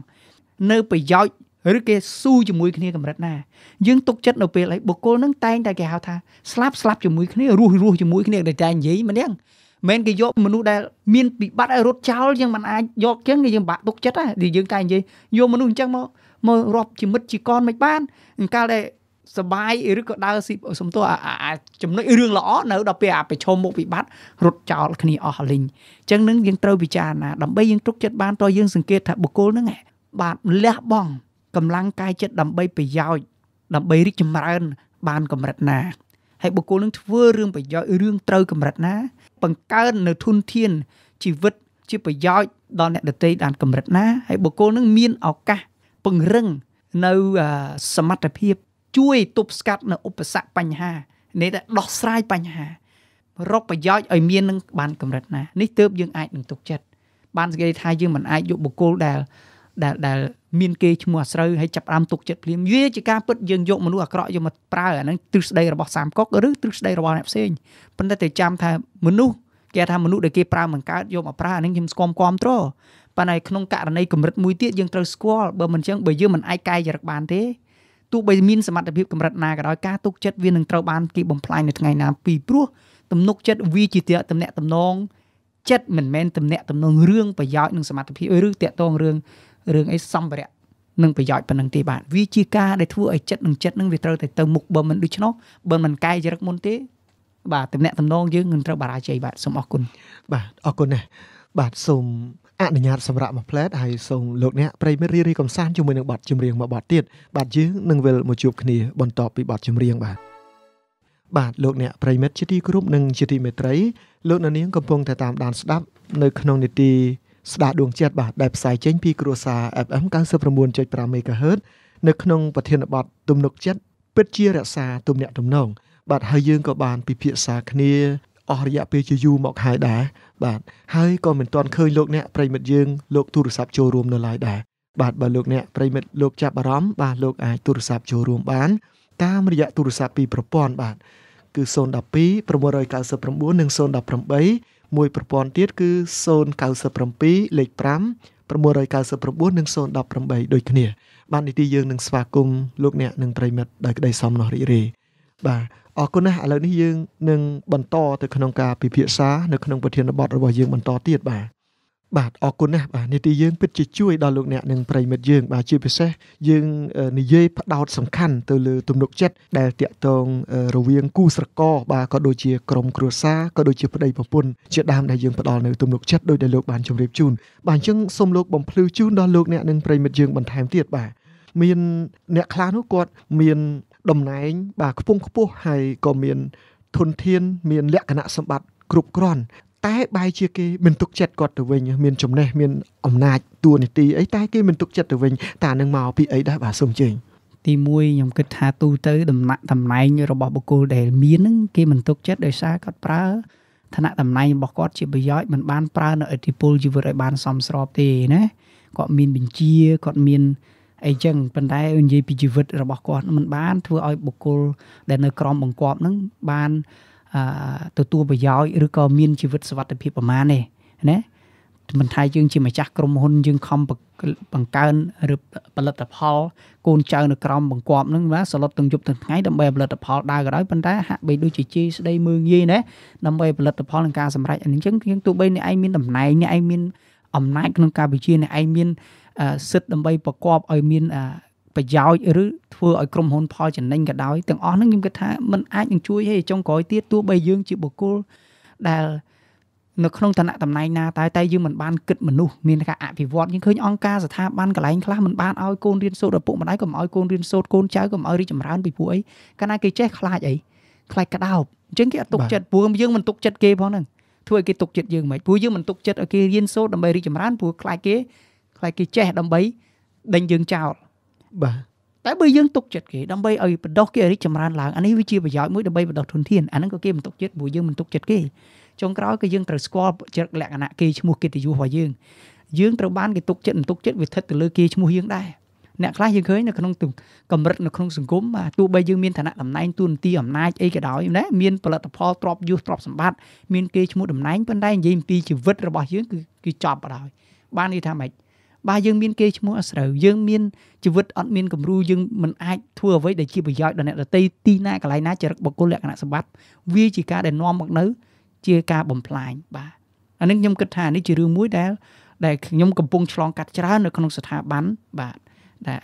នៅប្រយោជន៍ ឬគេស៊ូជាមួយគ្នាកម្រិតណាយើងទុកចិត្តនៅពេលអីបុគ្គលនឹងតែងតែគេហៅថាស្លាប់ស្លាប់ជាមួយគ្នារស់រស់ជាមួយគ្នាដែលតែនិយាយម្នាក់មិនគេយកមនុស្សដែលមានពិបត្តិឲ្យរត់ចោលយើងមិនអាចយកចឹងយើងបាក់ទុកចិត្តណាយើងតែនិយាយយកមនុស្សអញ្ចឹងមកមករាប់ជាមិត្តជាកនមិនបានកាលដែលសបាយឬក៏ដើរស៊ីសំទោអាចំណុចរឿងល្អនៅដល់ពេលអាប្រឈមមុខវិបត្តិរត់ចោលគ្នាអស់លីងអញ្ចឹងនឹងយើងត្រូវពិចារណាដើម្បីយើងទុកចិត្តបានតើយើងសង្កេតថាបុគ្គលហ្នឹងបាទលះបង់ កម្លាំងកាយចិត្តដើម្បីប្រយោជន៍ដើម្បីរីកចម្រើន បានកម្រិតណាហើយបុគ្គលនឹងធ្វើរឿងប្រយោជន៍រឿងត្រូវកម្រិតណា បង្កើននៅធនធានជីវិតជាប្រយោជន៍ដល់អ្នកដទៃបានកម្រិតណាហើយបុគ្គលនឹងមានឱកាសពង្រឹងនៅសមត្ថភាព ជួយទប់ស្កាត់នៅឧបសគ្គបញ្ហានេះតែដោះស្រាយបញ្ហារកប្រយោជន៍ឲ្យមាននឹងបានកម្រិតណានេះទើបយើងអាចនឹងទុកចិត្តបានសេចក្តីថាយើងមិនអាចយកបុគ្គលដែលដែលដែល មានគេឈ្មោះអាស្រូវហើយចាប់អាមទុកចិត្តភ្លាមវាជាការពិតយើងយកមនុស្សអាក្រក់យកមកប្រើអាហ្នឹងទ្រឹស្ដីរបស់សាមកុកឬទ្រឹស្ដីរបស់អ្នកផ្សេងប៉ុន្តែតែចាំថាមនុស្សគេថាមនុស្សដែលគេប្រើមិនកើតយកមកប្រើអាហ្នឹងខ្ញុំស្គមគាំទ្រប៉ុន្តែក្នុងករណីកម្រិតមួយទៀតយើងត្រូវស្គាល់បើមិនចឹងបើយើងមិនអាចកាយចរិតបានទេទោះបីមានសមត្ថភាពកម្រិតណាក៏ដោយការទុកចិត្តវានឹងត្រូវបានគេបំផ្លាញនៅថ្ងៃណាពីព្រោះទំនុកចិត្តវាជាតំណែងតំណងចិត្តមិនមែនតំណែងតំណងរឿងប្រយោជន៍និងសមត្ថភាពឬតាក់ទងរឿង រឿងអីសម្ភារៈនិងប្រយោជន៍ប៉ុណ្ណឹងទេបាទវាជាការដែលធ្វើឲ្យចិត្តនិងចិត្តនឹងវាត្រូវតែទៅមុខបើមិនដូច្នោះបើមិនកែចរិតមុនទេបាទតំណែងតំណងយើងនឹងត្រូវបារាជ័យបាទសូមអរគុណបាទអរគុណណាស់បាទសូមអនុញ្ញាតសម្រាប់មួយផ្លែតហើយសូមលោកអ្នកប្រិមិត្តរីរីកំសាន្តជាមួយនឹងបទចម្រៀងមួយបទទៀតបាទយើងនឹងវិលមកជួបគ្នាបន្ទាប់ពីបទចម្រៀងបាទបាទលោកអ្នកប្រិមិត្តជាទីគោរពនិងជាទីមេត្រីលោកអ្នកនាងកំពុងតែតាមដានស្ដាប់នៅក្នុងនីតិ ស្ដារដួងចិត្តបាទដែលផ្សាយចេញពីគ្រួសារ FM 99.5 MHz នៅក្នុងប្រធានបទទំនុកចិត្តពិតជារក្សាទំនាក់ទំនងបាទហើយយើងក៏បានពិភាក្សាគ្នាអស់រយៈពេលជាយូរមកហើយដែរបាទហើយក៏មិនទាន់ឃើញលោកអ្នកប្រិមិត្តយើងលោកទូរស័ព្ទចូលរួមនៅឡើយដែរបាទបើលោកអ្នកប្រិមិត្តលោកចាប់អារម្មណ៍បាទលោកអាចទូរស័ព្ទចូលរួមបាន តាមរយៈទូរស័ព្ទពីរប្រព័ន្ធបាទគឺ012 999និង018 មួយប្រព័ន្ធទៀតគឺ097លេខ5 999និង018ដូចគ្នា បាននីតិយើងនឹងស្វាគមន៍លោកអ្នកនិងប្រិមិត្តដោយក្តីសមនោះរីករាយបាទអរគុណណាស់ឥឡូវនេះយើងនឹងបន្តទៅក្នុងការពិភាក្សានៅក្នុងប្រធានបទរបស់យើងបន្តទៀតបាទ បាទអរគុណណាស់បាទនីតិយើងពិតជាជួយដល់លោកអ្នកនិងប្រិមិត្តយើងបាទជាពិសេសយើងនិយាយផ្ដោតសំខាន់ទៅលើទំនុកចិត្តដែលតាក់ទងរវាងគូស្រករបាទក៏ដូចជាក្រុមគ្រួសារក៏ដូចជាប្តីប្រពន្ធជាដើមដែលយើងផ្ដល់នៅទំនុកចិត្តដោយដែលលោកបានជម្រាបជូនបាទអញ្ចឹងសូមលោកបំភ្លឺជូនដល់លោកអ្នកនិងប្រិមិត្តយើងបន្ថែមទៀតបាទមានអ្នកខ្លះនោះគាត់មានតំណែង បាទខ្ពង់ខ្ពស់ហើយក៏មានធនធាន មានលក្ខណៈសម្បត្តិគ្រប់គ្រាន់ តែបែរជាគេមិនទុកចិត្តគាត់ទៅវិញមានចំណេះមានអំណាចតួនាទីអីតែគេមិនទុកចិត្តទៅវិញតានឹងមកពីអីដែរបាទសូមជើញទី1ខ្ញុំគិតថាទូទៅដំណាក់តំណែងរបស់បុគ្គលដែលមានហ្នឹងគេមិនទុកចិត្តដោយសារគាត់ប្រើឋានៈតំណែងរបស់គាត់ជាប្រយោជន៍មិនបានប្រើនៅឥទ្ធិពលជីវិតឲ្យបានសមស្របទេណាគាត់មានបញ្ជាគាត់មានអីចឹងប៉ុន្តែនិយាយពីជីវិតរបស់គាត់មិនបានធ្វើឲ្យបុគ្គលដែលនៅក្រោមបង្គាប់ហ្នឹងបាន ទទួលប្រយោជន៍ឬក៏មានជីវិតសុវត្ថិភាពប្រមាណទេណាមិនថាយើងជាម្ចាស់ក្រុមហ៊ុនយើងខំបង្កើនឬផលិតផលកូនចៅនៅក្រោមបង្គាប់នឹងណាសឡុតទាំងយប់ទាំងថ្ងៃដើម្បីផលិតផលដើរក៏ដោយប៉ុន្តែហាក់បីដូចជាជេរស្ដីមើងងាយណាដើម្បីផលិតផលនឹងការសម្រេចអញ្ចឹងយើងទោះបីអ្នកឯងមានតំណែងអ្នកឯងមានអំណាចក្នុងការវិជាអ្នកឯងមានសិទ្ធិដើម្បីប្រកបឲ្យមាន ប្រយោជន៍ឬធ្វើឲ្យក្រុមហ៊ុនផលចំណេញក៏ដោយទាំងអស់ហ្នឹងខ្ញុំគិតថាมันអាចនឹងជួយឲ្យចុងក្រោយទៀតទោះបីយើងជាបុគ្គលដែលនៅក្នុងឋានៈតំណែងណាតែតែយើងមិនបានគិតមនុស្សមានការអភិវឌ្ឍយើងឃើញអង្គការស្ថាប័នកន្លែងខ្លះមិនបានឲ្យកូនរៀនសូត្រឪពុកម្ដាយក៏មិនឲ្យកូនរៀនសូត្រកូនចៅក៏មិនឲ្យរីកចម្រើនពីពួកអីកាលណាគេចេះខ្លាចអីខ្លាចក្តោបអញ្ចឹងគេអត់ទុកចិត្តព្រោះយើងមិនទុកចិត្តគេផងហ្នឹងធ្វើឲ្យគេទុកចិត្តយើងមិនព្រោះយើងមិនទុកចិត្តឲ្យគេរៀនសូត្រដើម្បីរីកចម្រើនព្រោះខ្លាចគេខ្លាចគេចេះដើម្បីដេញយើងចោល បាទតែបើយើងទុកចិត្តគេដើម្បីឲ្យបដោះគេរីកចម្រើនឡើងអានេះវាជាប្រយោជន៍មួយដើម្បីបដោះធនធានអាហ្នឹងក៏គេមិនទុកចិត្តព្រោះយើងមិនទុកចិត្តគេចុងក្រោយក៏យើងត្រូវស្គាល់ចរិតលក្ខណៈគេឈ្មោះកិត្តិយសរបស់យើងយើងត្រូវបានគេទុកចិត្តមិនទុកចិត្តវាស្ថិតទៅលើគេឈ្មោះយើងដែរអ្នកខ្លះយើងឃើញនៅក្នុងកម្រិតនៅក្នុងសង្គមទោះបីយើងមានឋានៈតំណែងទួនាទីអំណាចអីក៏ដោយណាមានផលិតផលទ្រព្យយសទ្រព្យសម្បត្តិមានគេឈ្មោះតំណែងប៉ុន្តែនិយាយអំពីជីវិតរបស់យើងគឺគឺចប់បណ្ដោយបានន័យថាម៉េច បើយើងមានគេឈ្មោះអាស្រូវយើងមានជីវិតអត់មានគំរូយើងមិនអាចធ្វើអ្វីដែលជាប្រយោជន៍ដល់អ្នកដទៃទីណាកន្លែងណាចរិតបុគ្គលលក្ខណៈសម្បត្តិវាជាការដែលនាំមកនៅ ជាការបំផ្លាញបាទអានេះខ្ញុំគិតថានេះជារឿងមួយដែលដែលខ្ញុំកំពុងឆ្លងកាត់ច្រើននៅក្នុងស្ថាប័នបាទដែល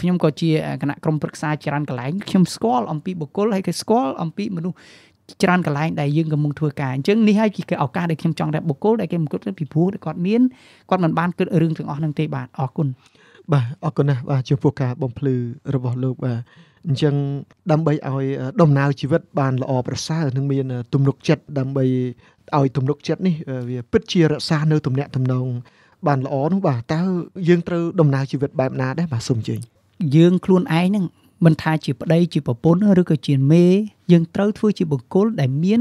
ខ្ញុំក៏ជាគណៈក្រុមប្រឹក្សាច្រើនកន្លែងខ្ញុំស្គាល់អំពីបុគ្គលហើយក៏ស្គាល់អំពីមនុស្ស ច្រើនកន្លែងដែលយើងកំពុងធ្វើការអញ្ចឹងនេះហើយជាឱកាសដែលខ្ញុំចង់ដាក់បុគ្គលដែលគេមិនគិតពីព្រោះគាត់មានគាត់មិនបានគិតរឿងទាំងអស់ហ្នឹងទេបាទអរគុណបាទអរគុណណាស់បាទចំពោះការបំភ្លឺរបស់លោកបាទអញ្ចឹងដើម្បីឲ្យដំណើរជីវិតបានល្អប្រសើរនិងមានទំនុកចិត្តដើម្បីឲ្យទំនុកចិត្តនេះវាពិតជារក្សានៅទំនាក់ទំនងបានល្អនោះបាទតើយើងត្រូវដំណើរជីវិតបែបណាដែរបាទសូមជើញយើងខ្លួនឯងហ្នឹងមិនថាជាប្តីជាប្រពន្ធឬក៏ជាមេ យើងត្រូវធ្វើជាបុគ្គលដែលមាន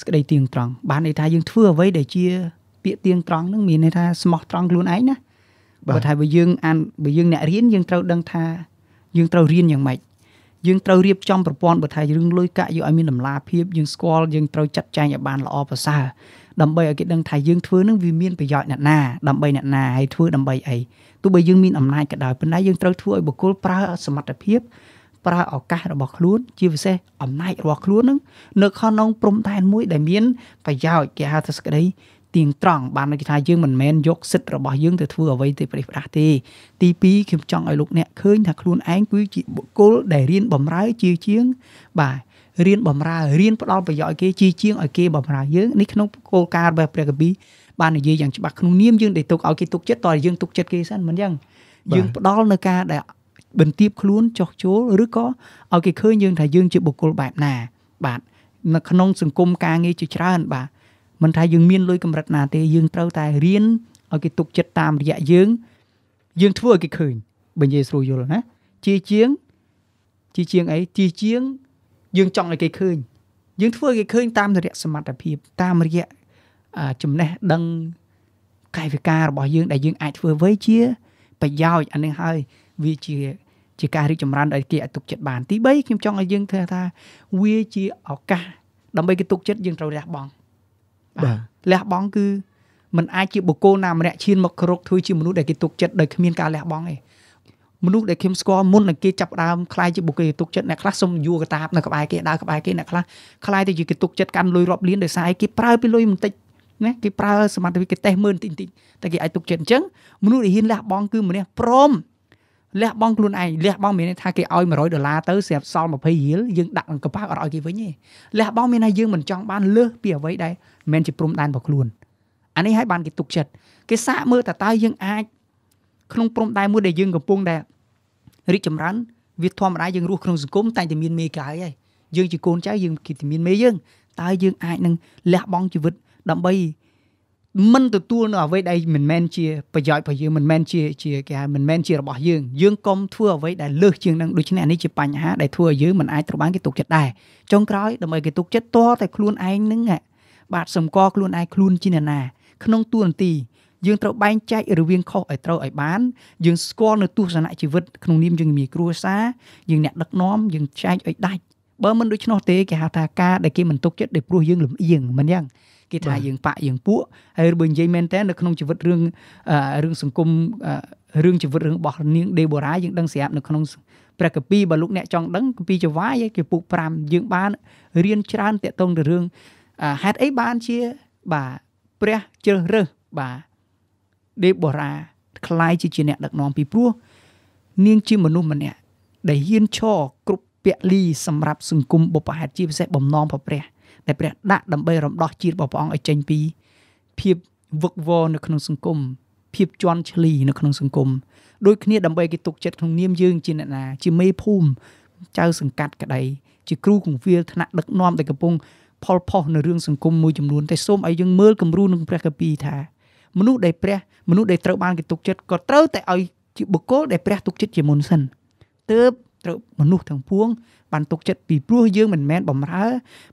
ស្ក្តីទៀងត្រង់បានន័យថាយើងធ្វើអ្វីដែលជា ពាក្យទៀងត្រង់ហ្នឹងមានន័យថាស្មោះត្រង់ខ្លួនឯងណាបើថាបើយើងអានបើយើងអ្នករៀនយើងត្រូវដឹងថាយើងត្រូវរៀនយ៉ាងម៉េចយើងត្រូវរៀបចំប្រព័ន្ធបើថារឿងលុយកាក់យកឲ្យមានតម្លាភាពយើងស្គាល់យើងត្រូវចាត់ចែងឲ្យបានល្អប្រសើរដើម្បីឲ្យគេដឹងថាយើងធ្វើនឹងវាមានប្រយោជន៍អ្នកណាដើម្បីអ្នកណាហើយធ្វើដើម្បីអីទោះបីយើងមានអំណាចក៏ដោយប៉ុន្តែយើងត្រូវធ្វើឲ្យបុគ្គលប្រើសមត្ថភាព ប្រើឱកាសរបស់ខ្លួន ជាពិសេសអំណាចរបស់ខ្លួននឹងនៅក្នុងព្រំដែនមួយដែលមានប្រយោជន៍គេហៅថាសក្តីទៀងត្រង់បានន័យថាយើងមិនមែនយកសិទ្ធិរបស់យើងទៅធ្វើអ្វីទៅប្រេះផ្ដាស់ទេទី2ខ្ញុំចង់ឲ្យលោកអ្នកឃើញថាខ្លួនឯងគឺជាបុគ្គលដែលរៀនបំរើជាជាង បាទរៀនបំរើរៀនផ្ដល់ប្រយោជន៍គេជាជាងឲ្យគេបំរើយើងនេះក្នុងគោលការណ៍របស់ព្រះកបិបាននិយាយយ៉ាងច្បាស់ក្នុងនាមយើងដែលទុកឲ្យគេទុកចិត្តតើយើងទុកចិត្តគេសិនមិនយ៉ាងយើងផ្ដល់នៅការដែល បន្ទាបខ្លួនចោះចូលឬក៏ឲ្យគេឃើញយើងថាយើងជាបុគ្គលបែបណាបាទនៅក្នុងសង្គមការងារជាច្រើនបាទមិនថាយើងមានលុយកម្រិតណាទេយើងត្រូវតែរៀនឲ្យគេទុកចិត្តតាមរយៈយើង យើងធ្វើឲ្យគេឃើញបើនិយាយស្រួលយល់ណាជាជាងជាជាងអីជាជាង យើងចង់ឲ្យគេឃើញយើងធ្វើឲ្យគេឃើញតាមរយៈសមត្ថភាព តាមរយៈចំណេះដឹងកាយវិការរបស់យើងដែលយើងអាចធ្វើអ្វីជាប្រយោជន៍អានេះហើយ វាជាជាការរីកចម្រើនដែលគេអាចទុកចិត្តបាន ទី3ខ្ញុំចង់ឲ្យយើងធ្វើថាវាជាឱកាសដើម្បីគេទុកចិត្តយើងត្រូវលះបង់បាទលះបង់គឺมันអាចជាបុគ្គលណាម្នាក់ឈានមកគ្រកធ្វើជាមនុស្សដែលគេទុកចិត្តដោយគ្មានការលះបង់ទេមនុស្សដែលខ្ញុំស្គាល់មុននឹងគេចាប់ផ្ដើមខ្លាយជាបុគ្គលគេទុកចិត្តអ្នកខ្លះសុំយួរកតាបនៅក្បែរគេដើរក្បែរគេអ្នកខ្លះខ្លាយទៅជាគេទុកចិត្តកាន់លុយរាប់លានដោយសារអីគេប្រើពីលុយបន្តិចណាគេប្រើសមត្ថភាពគេតេស្តមើលបន្តិចបន្តិចតែគេអាចទុកចិត្តអញ្ចឹងមនុស្សដែលហ៊ានលះបង់គឺម្នាក់ព្រម លះបង់ខ្លួនឯងលះបង់មានន័យថាគេឲ្យ100ដុល្លារទៅស្រាប់សល់20រៀលយើងដាក់ក្នុងកប៉ាល់អត់ឲ្យគេវិញទេលះបង់មានន័យយើងមិនចង់បានលើសពីអ្វីដែលមិនមែនជាព្រំដែនរបស់ខ្លួនអានេះឲ្យបានគេទុកចិត្តគេសាកមើលតើតើយើងអាចក្នុងព្រំដែនមួយដែលយើងកំពុងដែលរីកចម្រើនវាធម្មតាយើងរស់ក្នុងសង្គមតែតែមានមេកាយហើយយើងជាកូនចៅយើងគេតែមានមេយើងតើយើងអាចនឹងលះបង់ជីវិតដើម្បី មិនទទួលនៅអ្វីដែលមិនមែនជាប្រយោជន៍របស់យើងមិនមែនជាជាគេហៅមិនមែនជារបស់យើងយើងកុំធ្វើអ្វីដែលលើសជាងនឹងដូច្នេះអានេះជាបញ្ហាដែលធ្វើឲ្យយើងមិនអាចត្រូវបានគេទុកចិត្តដែរចុងក្រោយដើម្បីគេទុកចិត្តតតែខ្លួនឯងនឹងបាទសម្គាល់ខ្លួនឯងខ្លួនជាអ្នកណាក្នុងទួនាទីយើងត្រូវបែងចែករវាងខុសឲ្យត្រូវឲ្យបានយើងស្គាល់នៅទស្សនៈជីវិតក្នុងនាមយើងមានគ្រួសារយើងអ្នកដឹកនាំយើងចែកឲ្យដាច់បើមិនដូច្នោះទេគេហៅថាការដែលគេមិនទុកចិត្តដោយព្រោះយើងលំអៀងមិនយ៉ាង គេថាយើងបាក់យើងពួកហើយបើនិយាយមែនតើនៅក្នុងជីវិតរឿងរឿងសង្គមរឿងជីវិតរឿងរបស់នាងដេបូរ៉ាយើងដឹងស្រាប់នៅក្នុងព្រះកាពីបើលោកអ្នកចង់ដឹងកាពីចវាយគេពុក5យើងបានរៀនច្រើនតាក់ទងទៅរឿងហេតុអីបានជាបាទព្រះជ្រើសរើសបាទដេបូរ៉ាខ្លាយជាជាអ្នកដឹកនាំពីព្រោះនាងជាមនុស្សម្នាក់ដែលហ៊ានឈរគ្រប់ពលីសម្រាប់សង្គមបុព្វហេតុជាពិសេសបំណងព្រះ ដែលព្រះដាក់ដើម្បីរំដោះជាតិរបស់ព្រះអង្គឲ្យចេញពី ភាពវឹកវរនៅក្នុងសង្គមភាពជន់ឈ្លីនៅក្នុងសង្គមដូចគ្នាដើម្បីគេទុកចិត្តក្នុងនាមយើងជាអ្នកណាជាមេភូមិចៅសង្កាត់ក្តីជាគ្រូគង្វាលថ្នាក់ដឹកនាំដែលកំពុងផលផុសនៅរឿងសង្គមមួយចំនួនតែសូមឲ្យយើងមើលគំរូនឹងព្រះគម្ពីរថាមនុស្សដែលព្រះមនុស្សដែលត្រូវបានគេទុកចិត្តក៏ត្រូវតែឲ្យជាបុគ្គលដែលព្រះទុកចិត្តជាមុនសិនទើបត្រូវ មនុស្សទាំងពួងបានទុកចិត្តពីព្រោះយើងមិនមែនបំរើ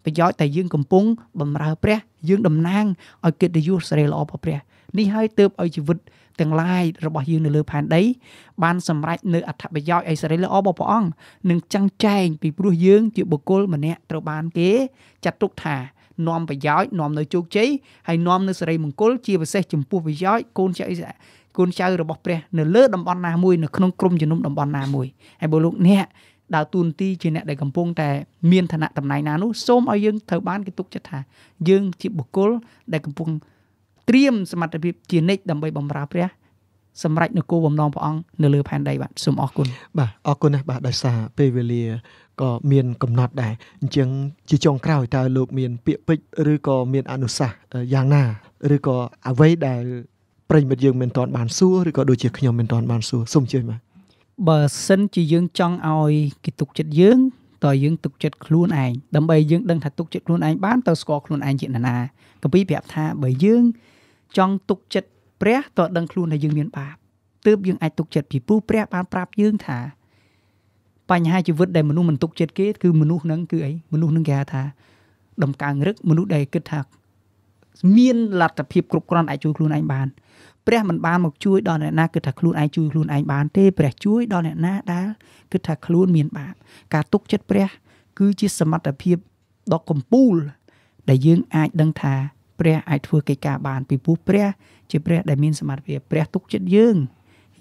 ប្រយោជន៍តែយើងកំពុងបំរើព្រះយើងតំណាងឲ្យកិត្តិយសសេរីល្អរបស់ព្រះនេះហើយទើបឲ្យជីវិតទាំងឡាយរបស់យើងនៅលើផែនដីបានសម្រេចនៅអត្ថប្រយោជន៍អីសេរីល្អរបស់ព្រះអង្គនឹងចាំងចែងពីព្រោះយើងជាបុគ្គលម្នាក់ត្រូវបានគេចាត់ទុកថា នាំប្រយោជន៍នាំនៅជោគជ័យហើយនាំនៅសេរីមង្គលជាពិសេសចំពោះប្រយោជន៍កូនចៅកូនចៅរបស់ព្រះនៅលើតំបន់ណាមួយនៅក្នុងក្រុមជំនុំតំបន់ណាមួយហើយបើលោកអ្នកដើរតួនាទីជាអ្នកដែលកំពុងតែមានឋានៈតំណែងណានោះសូមឲ្យយើងត្រូវបានគេទុកចិត្តថាយើងជាបុគ្គលដែលកំពុងត្រៀមសមត្ថភាពជានិច្ចដើម្បីបម្រើព្រះ សម្រាប់នគរបំណងព្រះអង្គនៅលើផែនដីបាទសូមអរគុណបាទអរគុណណាស់បាទដោយសារពេលវេលាក៏មានកំណត់ដែរអញ្ចឹងជាចុងក្រោយតើលោកមាន ពាក្យពេចន៍ឬក៏មានអនុសាសន៍យ៉ាងណាឬក៏អ្វីដែលប្រិមិត្តយើងមិនទាន់បានសួរឬក៏ដូចជាខ្ញុំមិនទាន់បានសួរសូមជួយបាទបើសិនជាយើងចង់ឲ្យគេទុកចិត្តយើងតើយើងទុកចិត្តខ្លួនឯងដើម្បីយើងដឹងថាទុកចិត្តខ្លួនឯងបានតើស្គាល់ខ្លួនឯងជាណាកពីប្រាប់ថាបើយើងចង់ទុកចិត្ត ព្រះតើដឹងខ្លួនថាយើងមានបាបទើបយើងអាចទុកចិត្តពីព្រោះព្រះបានប្រាប់យើងថាបញ្ហាជីវិតដែលមនុស្សមិនទុកចិត្តគេគឺមនុស្សហ្នឹងគឺអីមនុស្សហ្នឹងគេហៅថាដំកើងរឹកមនុស្សដែលគិតថាមានលទ្ធភាពគ្រប់គ្រាន់អាចជួយខ្លួនឯងបានព្រះមិនបានមកជួយដល់អ្នកណាគិតថាខ្លួនឯងជួយខ្លួនឯងបានទេព្រះជួយដល់អ្នកណាដែលគិតថាខ្លួនមានបាបការទុកចិត្តព្រះ គឺជាសមត្ថភាពដ៏កំពូល ដែលយើងអាចដឹងថា ព្រះអាចធ្វើកិច្ចការបានពីព្រោះព្រះ ជាព្រះដែលមានសមត្ថភាពព្រះទុកចិត្តយើង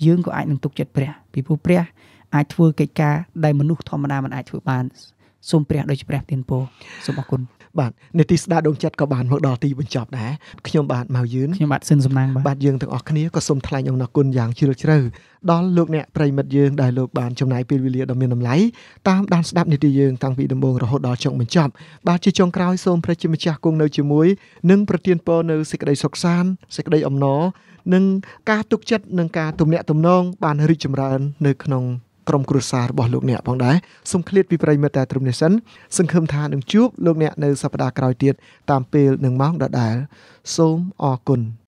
យើងក៏អាចនឹងទុកចិត្តព្រះពីព្រោះព្រះអាចធ្វើកិច្ចការដែលមនុស្សធម្មតាមិនអាចធ្វើបានសូមព្រះដូចព្រះទានពរសូមអរគុណ បាទនេតិស្ដារដងចិត្តក៏បានមកដល់ទីបញ្ចប់ដែរខ្ញុំបាទម៉ៅយឿនខ្ញុំបាទសិនសំណាងបាទបាទយើងទាំងអស់គ្នាក៏សូមថ្លែងអំណរគុណយ៉ាងជ្រាលជ្រៅដល់លោកអ្នកប្រិមិត្តយើងដែលលោកបានចំណាយពេលវេលាដ៏មានតម្លៃតាមដានស្ដាប់នេតិយើងតាំងពីដំបូងរហូតដល់ចុងបញ្ចប់បាទជាចុងក្រោយសូមព្រះជាម្ចាស់គង់នៅជាមួយនិងប្រទានពរនៅសេចក្តីសុខសាន្តសេចក្តីអំណរនិងការទុកចិត្តនិងការទំនាក់ទំនងបានរីកចម្រើននៅក្នុង ក្រុមគ្រួសាររបស់លោកអ្នកផងដែរសូមឃ្លាតពីប្រិមិត្តតែត្រឹមនេះសិនសង្ឃឹមថានឹងជួបលោកអ្នកនៅសប្តាហ៍ក្រោយទៀតតាមពេលនិងម៉ោងដដែលសូមអរគុណ